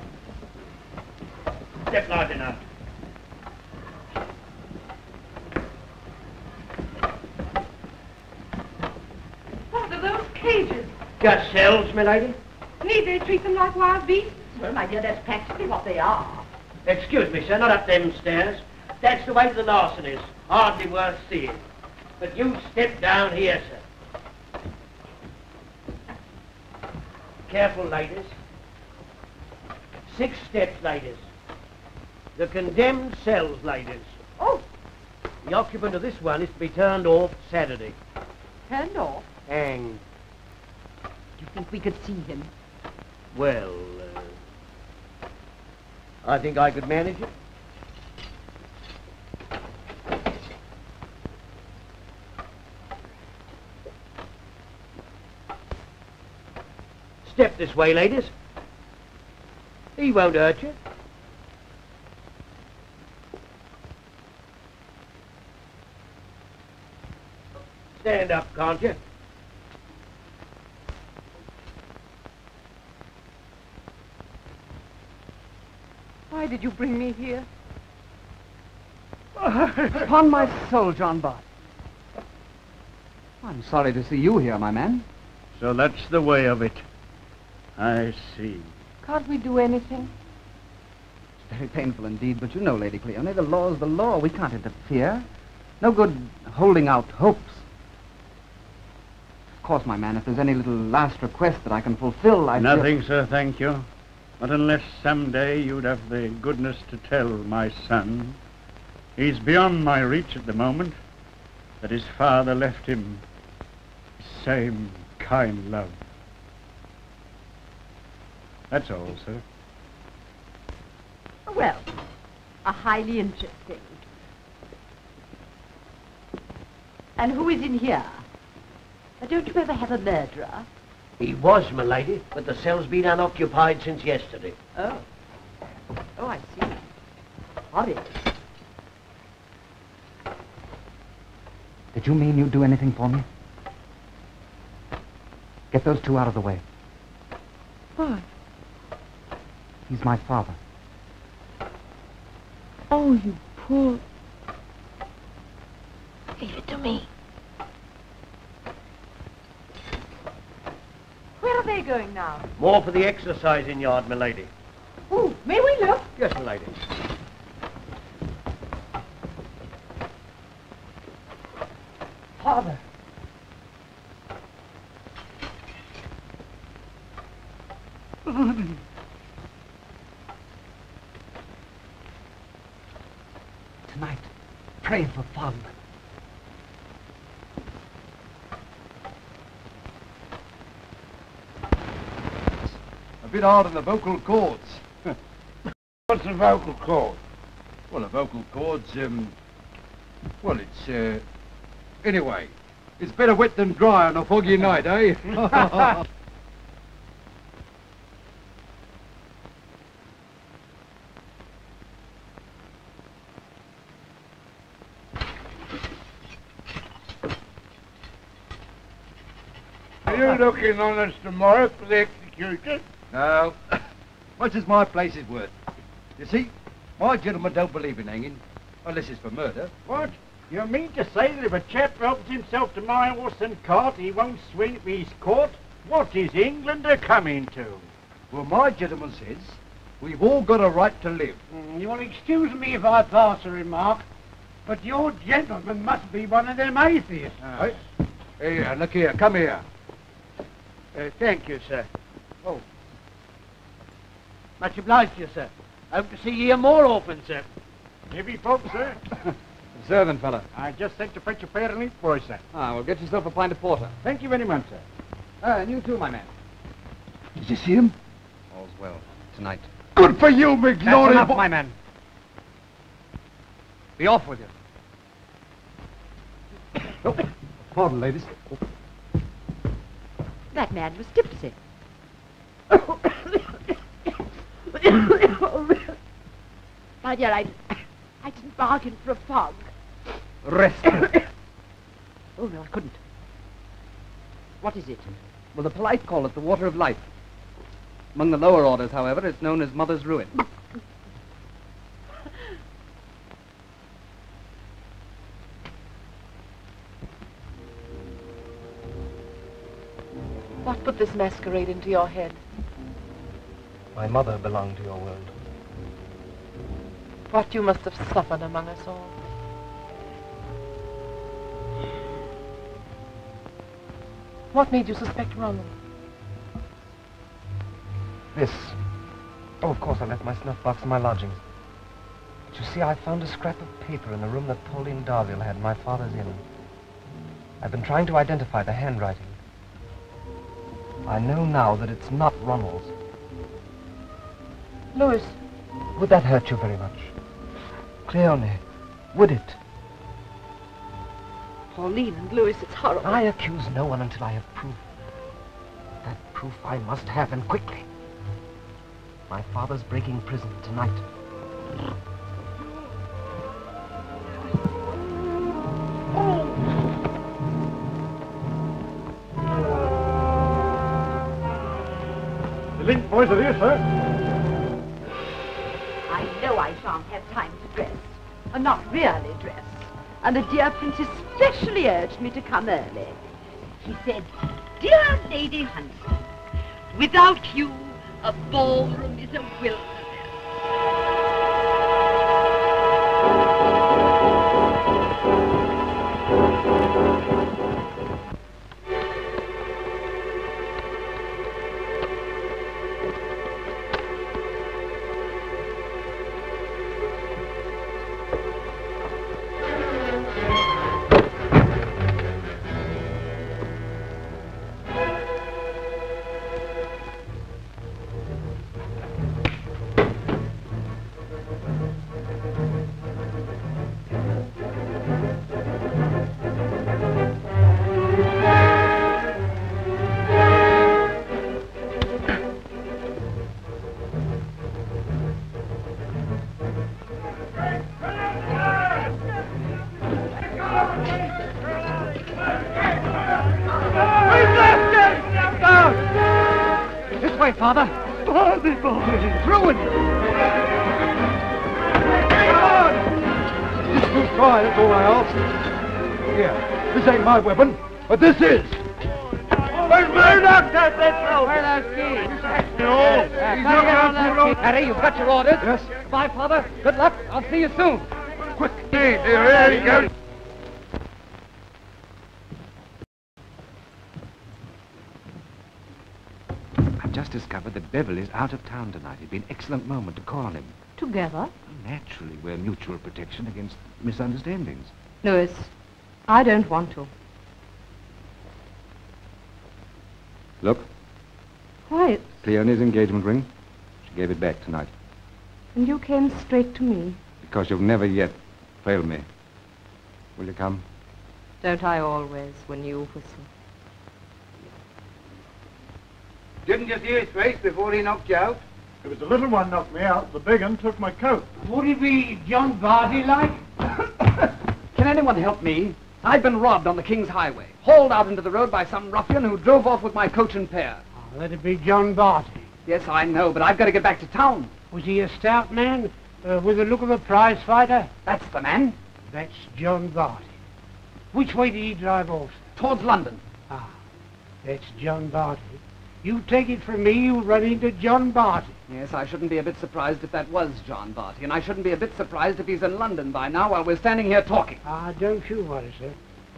Step lively now. What are those cages? Just cells, my lady. Need they treat them like wild beasts? Well, my dear, that's practically what they are. Excuse me, sir, not up them stairs. That's the way to the larcenies. Hardly worth seeing. But you step down here, sir. Careful, ladies. Six steps, ladies. The condemned cells, ladies. Oh, The occupant of this one is to be turned off Saturday. turned off. Hanged. Do you think we could see him? Well, I think I could manage it. Step this way, ladies. He won't hurt you. Stand up, can't you? Why did you bring me here? [LAUGHS] Upon my soul, John Bart. I'm sorry to see you here, my man. So that's the way of it. I see. Can't we do anything? It's very painful indeed, but you know, Lady Cleone, the law's the law. We can't interfere. No good holding out hopes. Of course, my man, if there's any little last request that I can fulfill, I Nothing, sir, thank you. But unless someday you'd have the goodness to tell my son, he's beyond my reach at the moment, that his father left him the same kind love. That's all, sir. Well, a highly interesting. And who is in here? Don't you ever have a murderer? He was, my lady, but the cell's been unoccupied since yesterday. Oh. Oh, I see. Hurry. Did you mean you'd do anything for me? Get those two out of the way. Why? He's my father. Oh, you poor... Leave it to me. Where are they going now? More for the exercising yard, milady. Oh, may we look? Yes, milady. Father. Father. [LAUGHS] Tonight, pray for fun. A bit hard on the vocal cords. [LAUGHS] What's a vocal cord? Well, the vocal cords, um... Well, it's, uh... Anyway, it's better wet than dry on a foggy [LAUGHS] night, eh? [LAUGHS] Are you looking on us tomorrow for the execution? No. Much as my place is worth. You see, my gentlemen don't believe in hanging, unless it's for murder. What? You mean to say that if a chap helps himself to my horse and cart, he won't swing at his court? What is England a coming to? Well, my gentleman says we've all got a right to live. Mm, You'll excuse me if I pass a remark, but your gentleman must be one of them atheists. Hey, hey, look here, come here. Uh, thank you, sir. Oh. Much obliged to you, sir. Hope to see you here more often, sir. Heavy folk, sir. [LAUGHS] Servant fella. I just sent to fetch a pair of neat boys, sir. Ah, well, get yourself a pint of porter. Thank you very much, sir. Ah, and you too, my man. Did you see him? All's well. Tonight. Good for you, big That's glory enough, my man. Be off with you. [COUGHS] Oh, pardon, ladies. That man was tipsy. [COUGHS] [COUGHS] [COUGHS] My dear, I, I didn't bargain for a fog. Rest. [COUGHS] Oh, no, I couldn't. What is it? well, the polite call it the water of life. Among the lower orders, however, it's known as Mother's Ruin. What put this masquerade into your head? My mother belonged to your world. What you must have suffered among us all. What made you suspect Ronald? This. Oh, of course, I left my snuff box in my lodgings. But you see, I found a scrap of paper in the room that Pauline Darville had, my father's in. I've been trying to identify the handwriting. I know now that it's not Ronald's. Louis, Would that hurt you very much? Cleone, would it? Pauline and Louis, it's horrible. I accuse no one until I have proof. That proof I must have, and quickly. My father's breaking prison tonight. The link boys are here, sir. I shan't have time to dress. Uh, not really dress. And the dear prince especially urged me to come early. He said, Dear Lady Hunter, without you, a ballroom is a wilderness. My weapon, but this is. Where's Murdoch? Where's those keys? Harry, you've got your orders. Yes. Goodbye, Father. Good luck. I'll see you soon. Quick, here he goes. I've just discovered that Beverly's out of town tonight. It'd be an excellent moment to call on him. Together? Naturally, we're mutual protection against misunderstandings. Louis, I don't want to. Look, Quiet. Cleone's engagement ring. She gave it back tonight And you came straight to me. because you've never yet failed me. Will you come? Don't I always when you whistle? Didn't you see his face before he knocked you out? It was the little one knocked me out. The big one took my coat. Would he be John Barty like? [COUGHS] Can anyone help me? I've been robbed on the King's Highway, hauled out into the road by some ruffian who drove off with my coach and pair. Let it be John Barty. Yes, I know, but I've got to get back to town. Was he a stout man uh, with the look of a prize fighter? That's the man. That's John Barty. Which way did he drive off? Towards London. Ah, that's John Barty. You take it from me, you run into John Barty. Yes, I shouldn't be a bit surprised if that was John Barty, and I shouldn't be a bit surprised if he's in London by now while we're standing here talking. Ah, don't you worry, sir.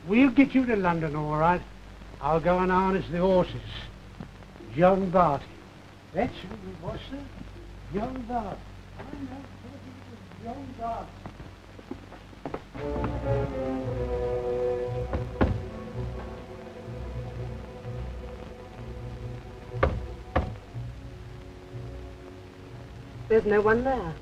We'll get you to London, all right. I'll go and harness the horses. John Barty. That's who it was, sir. John Barty. I know John Barty. There's no one there.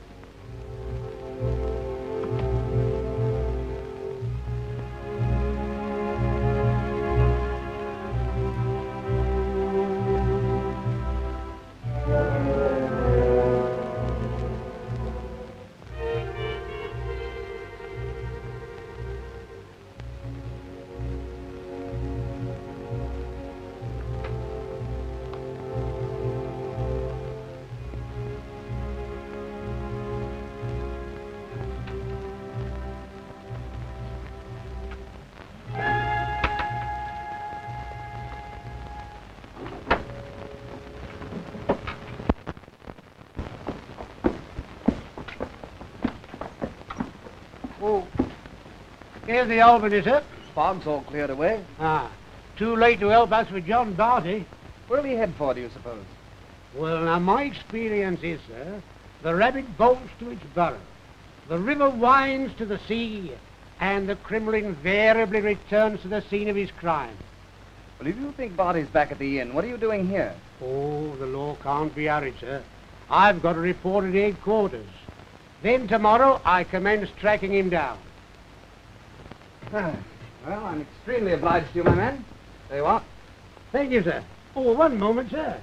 Here's the Albany, sir. Fog's all cleared away. Ah, too late to help us with John Barty. Where'll he head for, do you suppose? Well, now, my experience is, sir, the rabbit bolts to its burrow, the river winds to the sea, and the criminal invariably returns to the scene of his crime. Well, if you think Barty's back at the inn, what are you doing here? Oh, the law can't be hurried, sir. I've got a report at headquarters. Then tomorrow I commence tracking him down. [LAUGHS] well, I'm extremely obliged to you, my man. There you are. Thank you, sir. Oh, one moment, sir.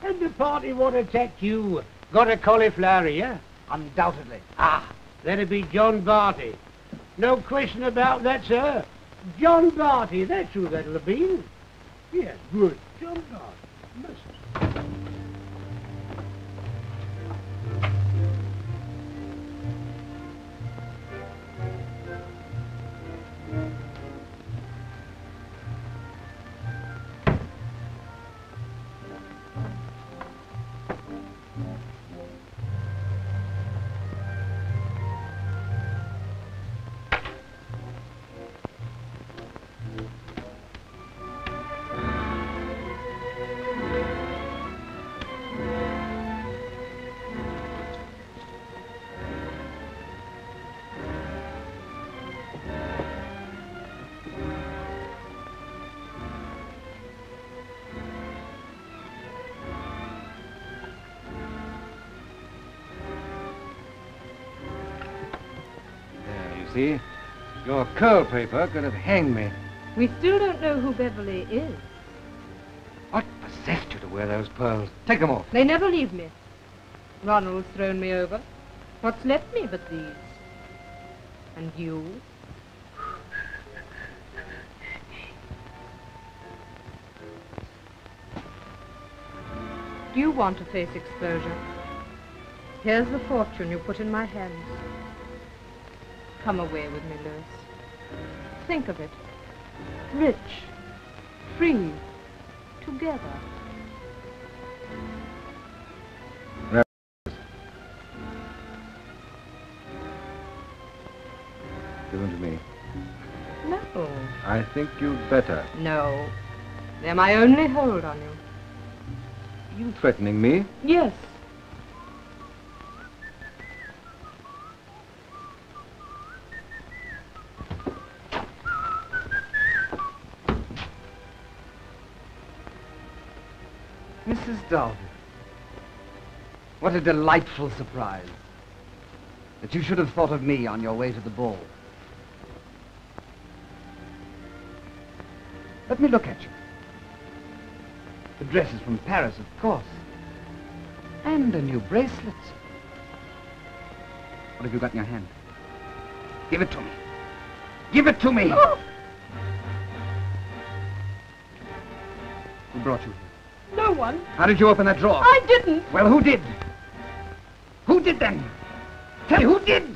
Had the party what attacked you got a cauliflower here? Undoubtedly. Ah, that'd be John Barty. No question about that, sir. John Barty, that's who that'll have been. Yes, good. John Barty. Your curl paper could have hanged me. We still don't know who Beverly is. What possessed you to wear those pearls? Take them off. They never leave me. Ronald's thrown me over. What's left me but these? And you? Do you want to face exposure. Here's the fortune you put in my hands. Come away with me, Lewis. Think of it. Rich, free, together. Give them to me. No. I think you'd better. No. They're my only hold on you. You threatening me? Yes. What a delightful surprise. That you should have thought of me on your way to the ball. Let me look at you. The dress is from Paris, of course. And a new bracelet. What have you got in your hand? Give it to me. Give it to me! Oh. Who brought you here? No one. How did you open that drawer? I didn't. Well, who did? Who did then? Tell me, who did?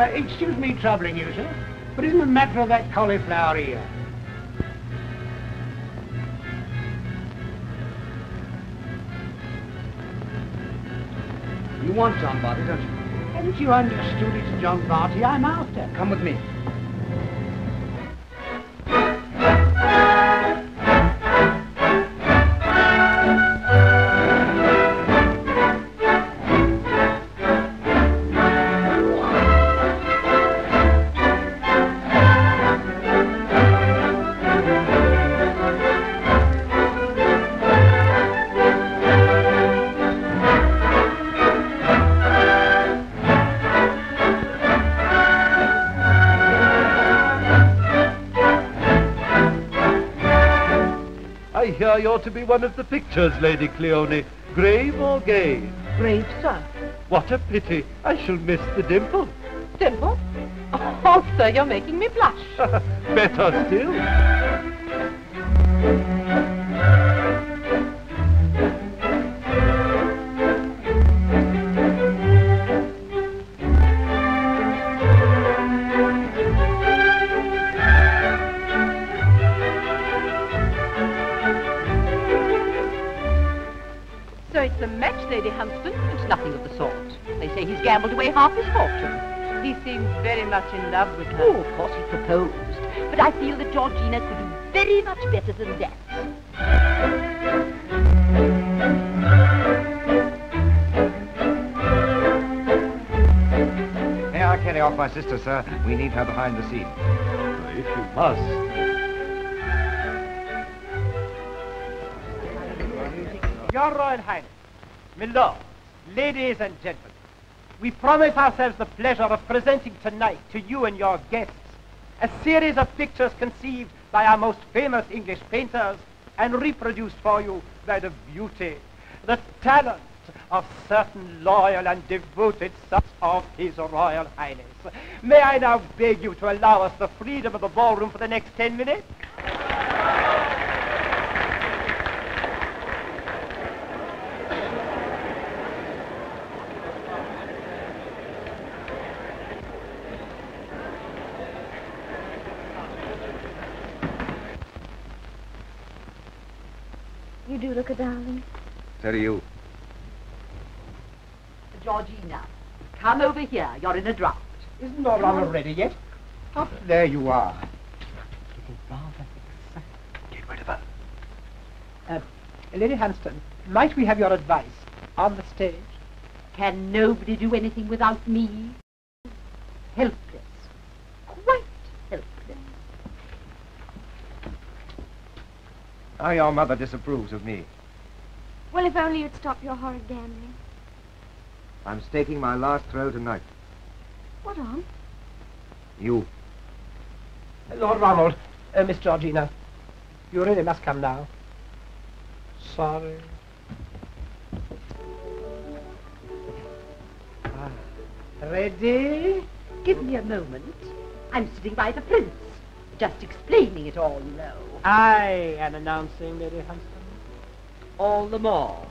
Uh, excuse me troubling you, sir, but isn't the matter of that cauliflower ear? You want John Barty, don't you? Haven't you understood it's John Barty I'm after? Come with me. You're to be one of the pictures, Lady Cleone. Grave or gay? Grave, sir. What a pity. I shall miss the dimple. Dimple? Oh, sir, you're making me blush. [LAUGHS] Better still. Gambled away half his fortune. He seems very much in love with her. Oh, of course he proposed. But I feel that Georgina could do very much better than that. May I carry off my sister, sir? We need her behind the scenes. If you must. Your Royal Highness, my lords, ladies and gentlemen, we promise ourselves the pleasure of presenting tonight to you and your guests a series of pictures conceived by our most famous English painters and reproduced for you by the beauty, the talent of certain loyal and devoted sons of His Royal Highness. May I now beg you to allow us the freedom of the ballroom for the next ten minutes? You do look a darling. So do you. Georgina, come over here. You're in a draught. Isn't our honour ready yet? Up there you are. Get rid of her. Uh, Lady Hanston, might we have your advice on the stage. Can nobody do anything without me? How your mother disapproves of me. Well, if only you'd stop your horrid gambling. I'm staking my last throw tonight. What on? You. Lord Ronald, uh, Miss Georgina, you really must come now. Sorry. Ah, ready? Give me a moment. I'm sitting by the prince. Just explaining it all, you know. I am announcing, Lady Huntsman. All the more.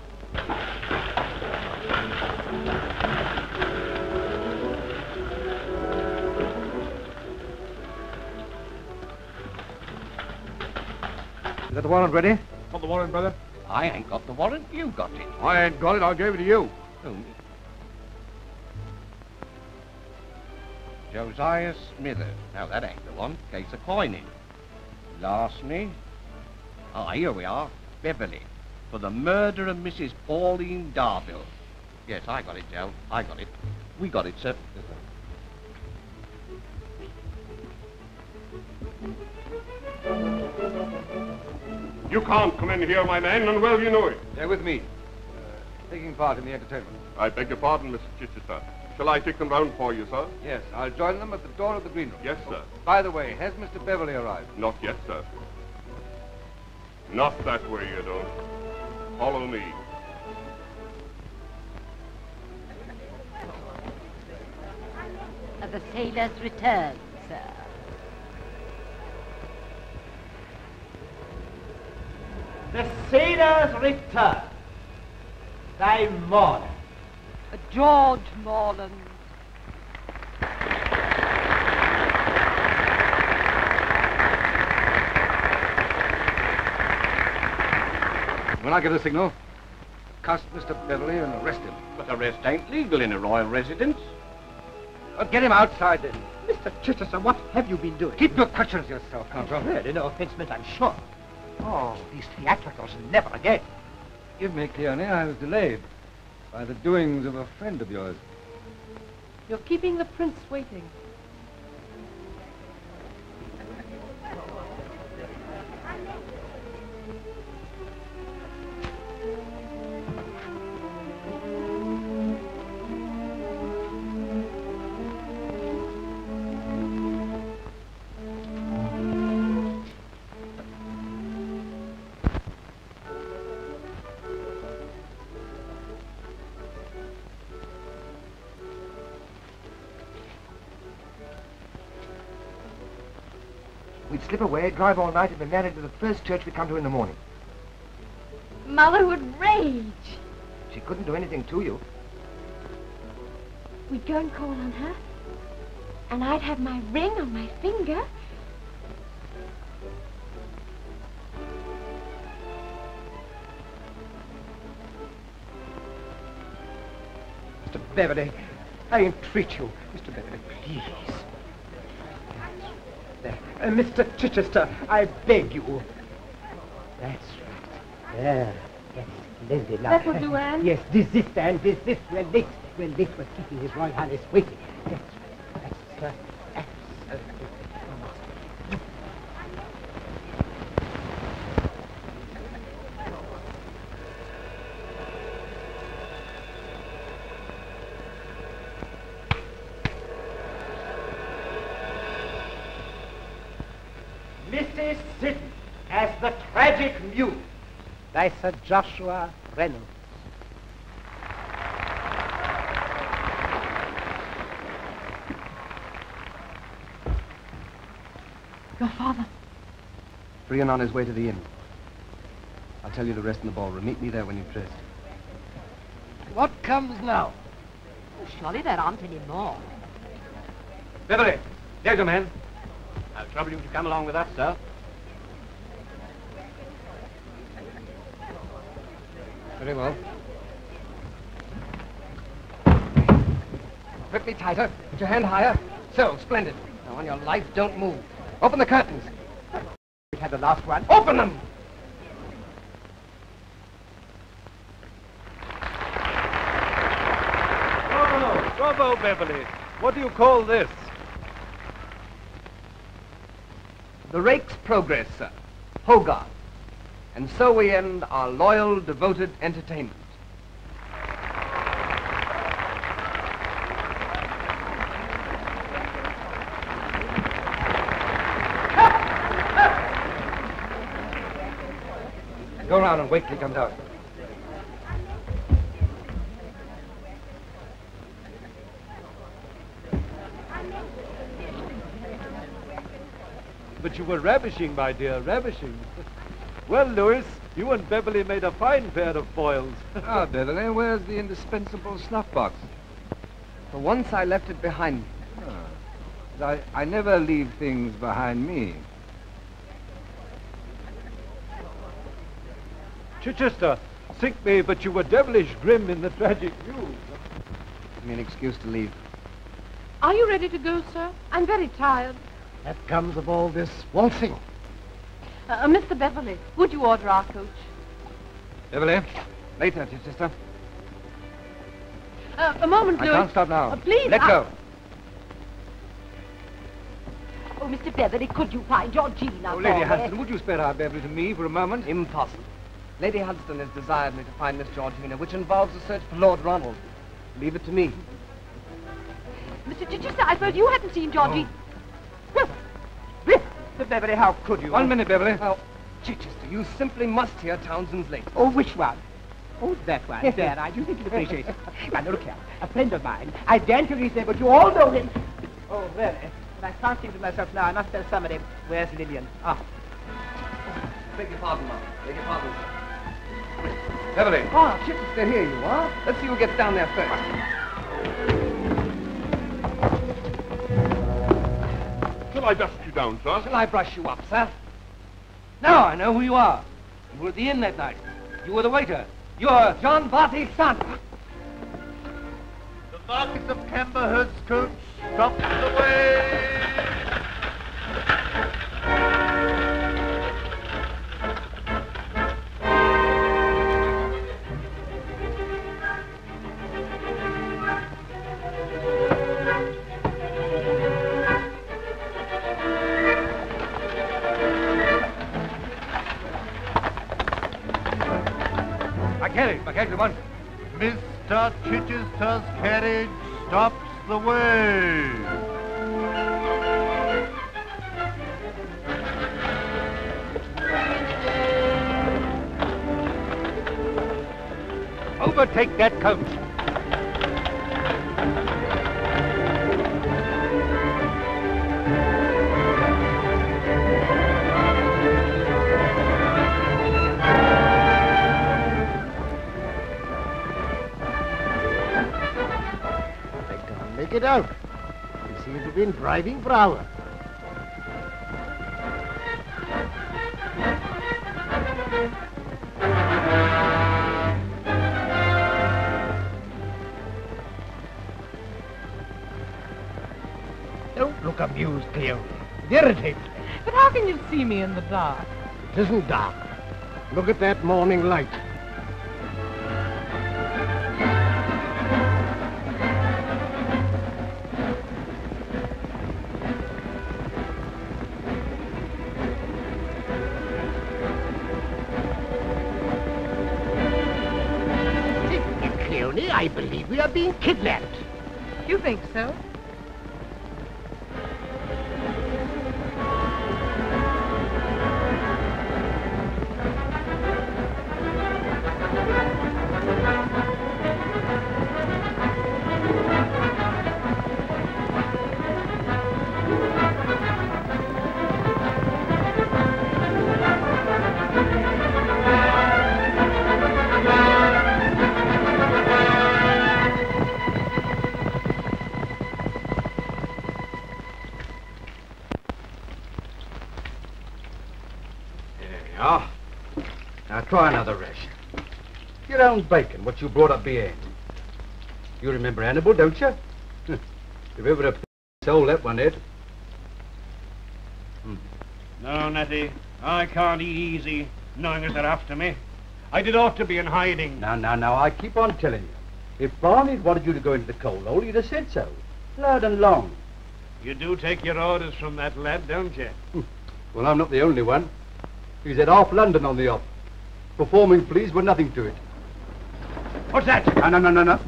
You got the warrant ready? Got the warrant, brother? I ain't got the warrant. You got it. I ain't got it. I gave it to you. Oh. Josiah Smithers. Now, that ain't the one. Case of coining. Larceny. Ah, here we are. Beverly. For the murder of Mrs. Pauline Darville. Yes, I got it, Joe. I got it. We got it, sir. You can't come in here, my man, and well you know it. They're with me, uh, taking part in the entertainment. I beg your pardon, Mr. Chichester. Shall I take them round for you, sir? Yes, I'll join them at the door of the green room. Yes, sir. By the way, has Mr. Beverly arrived? Not yet, sir. Not that way, you don't. Follow me. The sailor's return, sir. The sailor's return. Thy Morland. George Morland. When I get a signal, cast Mr. Beverly and arrest him. But arrest ain't legal in a royal residence. Well, get him outside then. Mr. Chichester, what have you been doing? Keep your questions to yourself, Control. Really, no offense meant, I'm sure. Oh, these theatricals, never again. Give me, Cleone, I was delayed by the doings of a friend of yours. You're keeping the prince waiting. Slip away, drive all night, and be married to the first church we come to in the morning. Mother would rage. She couldn't do anything to you. We'd go and call on her. And I'd have my ring on my finger. Mr. Beverly, I entreat you. Mr. Beverly, please. Uh, Mr. Chichester, I beg you. That's right. There. Yes, splendid. Now, That will do, Anne. Yes, desist, Anne, desist. We're late. We're late. We're keeping His Royal Highness waiting. That's right. That's uh, absolutely. Mrs. Siddons as the tragic muse by Sir Joshua Reynolds. Your father. Free and on his way to the inn. I'll tell you the rest in the ballroom. Meet me there when you've dressed. What comes now? Oh, surely there aren't any more. Beverly, there's your man. I'll trouble you to come along with us, sir. Very well. Quickly tighter. Put your hand higher. So, splendid. Now, on your life, don't move. Open the curtains. We had the last one. Open them! Bravo, Beverly. What do you call this? The Rake's Progress, sir. Hogarth. And so we end our loyal, devoted entertainment. Go around and wait till he comes out. But you were ravishing, my dear, ravishing. [LAUGHS] Well, Louis, you and Beverly made a fine pair of foils. [LAUGHS] Ah, Beverly, where's the indispensable snuff box? For once I left it behind me. Ah, I, I never leave things behind me. Chichester, sink me, but you were devilish grim in the tragic muse. Give me an excuse to leave. Are you ready to go, sir? I'm very tired. That comes of all this waltzing. Uh, Mr. Beverly, would you order our coach? Beverly, Later, Chichester. Uh, a moment, I Louis. can't stop now. Uh, please. Let I- go. Oh, Mr. Beverly, could you find Georgina Oh, for Lady me? Hudson, Would you spare our Beverly to me for a moment? Impossible. Lady Hudson has desired me to find Miss Georgina, which involves a search for Lord Ronald. Leave it to me. Mr. Chichester, I suppose you hadn't seen Georgina. Mr. Beverly, how could you? One minute, Beverly. Oh, Chichester, you simply must hear Townsend's late. Oh, which one? Oh, that one. [LAUGHS] there, I do think you'd appreciate it. Now, look here. A friend of mine. I daren't tell you his name, but you all know him. Oh, really? But I can't think to myself now. I must tell somebody. Where's Lillian? Ah. Beg your pardon, Mom. Beg your pardon, sir. Beverly. Ah, Chichester, here you are. Let's see who gets down there first. Shall I dust you down, sir? Shall I brush you up, sir? Now I know who you are. You were at the inn that night. You were the waiter. You're John Barty's son. The Marquis of Camberhurst's coach stops the way. Carriage, my carriage, one. Mr. Chichester's carriage stops the way. Overtake that coach. Make it out. He seems to have been driving for hours. Don't look amused, Cleo. It irritates me. But how can you see me in the dark? It isn't dark. Look at that morning light. Being kidnapped. You think so? Try another rest. Your own bacon, what you brought up behind. You remember Hannibal, don't you? [LAUGHS] if ever a [LAUGHS] soul that one ate. Hmm. No, Natty, I can't eat easy, knowing that they're after me. I did ought to be in hiding. Now, now, now, I keep on telling you. If Barney'd wanted you to go into the coal hole, he'd have said so. Loud and long. You do take your orders from that lad, don't you? Hmm. Well, I'm not the only one. He's had half London on the op. Performing pleas were nothing to it. What's that? No, no, no, no, no.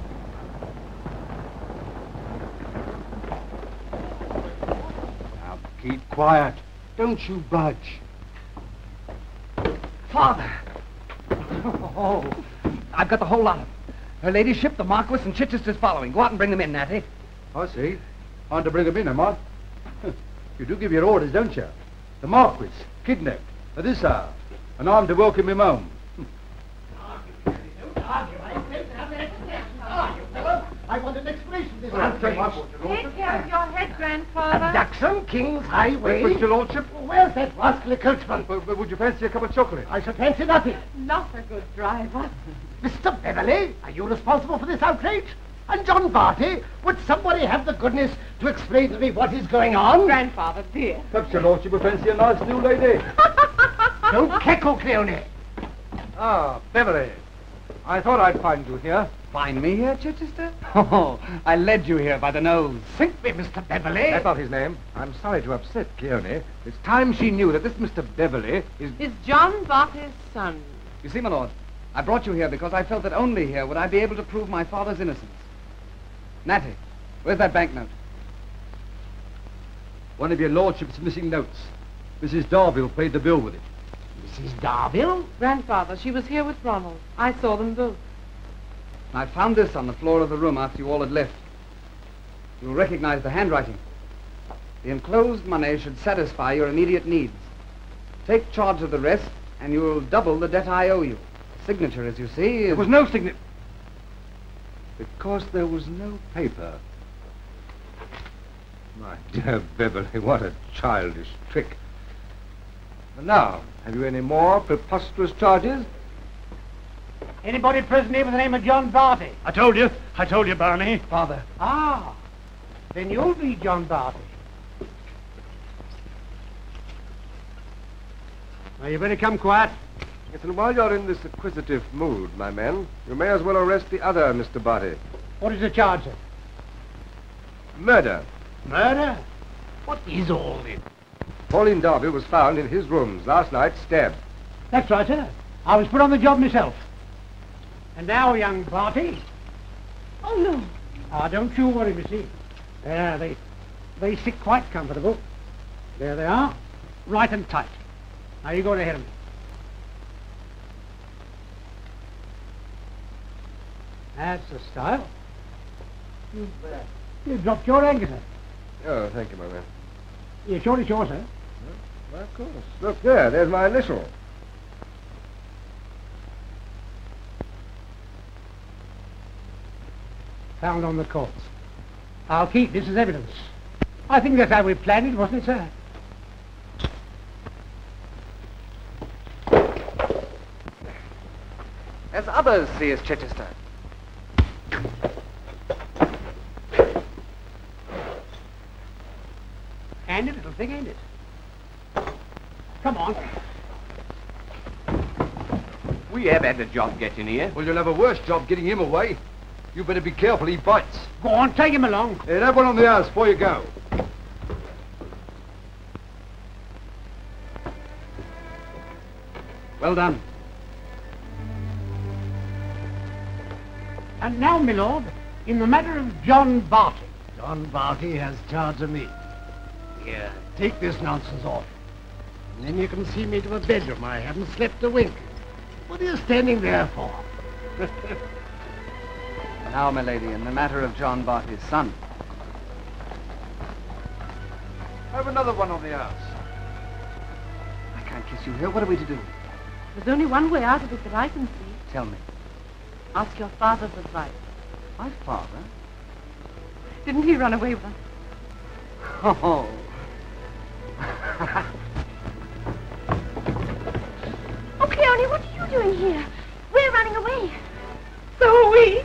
Now, keep quiet. Don't you budge. Father! [LAUGHS] Oh, I've got the whole lot of them. Her ladyship, the Marquis, and Chichester's following. Go out and bring them in, Natty. I see. I'm to bring them in, am I? [LAUGHS] You do give your orders, don't you? The Marquis, kidnapped, at this hour. And I'm to welcome him home. I want an explanation this I'll take care of your head, Grandfather. Abduction, King's Highway. With your lordship? Where's that rascally coachman? But, but would you fancy a cup of chocolate? I should fancy nothing. Not a good driver. Mr. Beverley, are you responsible for this outrage? And John Barty, would somebody have the goodness to explain to me what is going on? Grandfather, dear. Perhaps your lordship would fancy a nice new lady. [LAUGHS] Don't cackle, Cleone. Ah, Beverly. I thought I'd find you here. Find me here, Chichester? [LAUGHS] Oh, I led you here by the nose. Sink me, Mr. Beverley. That's not his name. I'm sorry to upset Cleone. It's time she knew that this Mr. Beverley is... Is John Barty's son. You see, my lord, I brought you here because I felt that only here would I be able to prove my father's innocence. Natty, where's that banknote? One of your lordship's missing notes. Mrs. Darville paid the bill with it. Mrs. Darville? Grandfather, she was here with Ronald. I saw them both. I found this on the floor of the room after you all had left. You'll recognize the handwriting. The enclosed money should satisfy your immediate needs. Take charge of the rest, and you'll double the debt I owe you. Signature, as you see, is... There was no signature. Because there was no paper. My dear Beverly, what a childish trick. And now, have you any more preposterous charges? Anybody present here with the name of John Barty? I told you. I told you, Barney. Father. Ah, then you'll be John Barty. Now, you better come quiet. Yes, and while you're in this acquisitive mood, my men, you may as well arrest the other Mr. Barty. What is the charge, sir? Murder. Murder? What is all this? Pauline Darville was found in his rooms last night, stabbed. That's right, sir. I was put on the job myself. And now, young Barty. Oh, no. Ah, don't you worry, missy. There, they, they sit quite comfortable. There they are, right and tight. Now you go ahead of me. That's the style. You've, uh, you've dropped your anchor, sir. Oh, thank you, my man. Yeah, sure it's yours, sir. Why, of course. Look there, there's my initial. Found on the corpse. I'll keep this as evidence. I think that's how we planned it, wasn't it, sir? As others see as Chichester. Handy little thing, ain't it? Come on. We have had a job getting here. Well, you'll have a worse job getting him away. You better be careful, he bites. Go on, take him along. Hey, have one on the house before you go. Well done. And now, my lord, in the matter of John Barty. John Barty has charge of me. Here, take this nonsense off. And then you can see me to a bedroom. I haven't slept a wink. What are you standing there for? [LAUGHS] Now, my lady, in the matter of John Barty's son. I have another one on the house. I can't kiss you here. What are we to do? There's only one way out of it that I can see. Tell me. Ask your father's advice. My father? Didn't he run away with us? Oh. Oh, [LAUGHS] Cleone, what are you doing here? We're running away. So are we.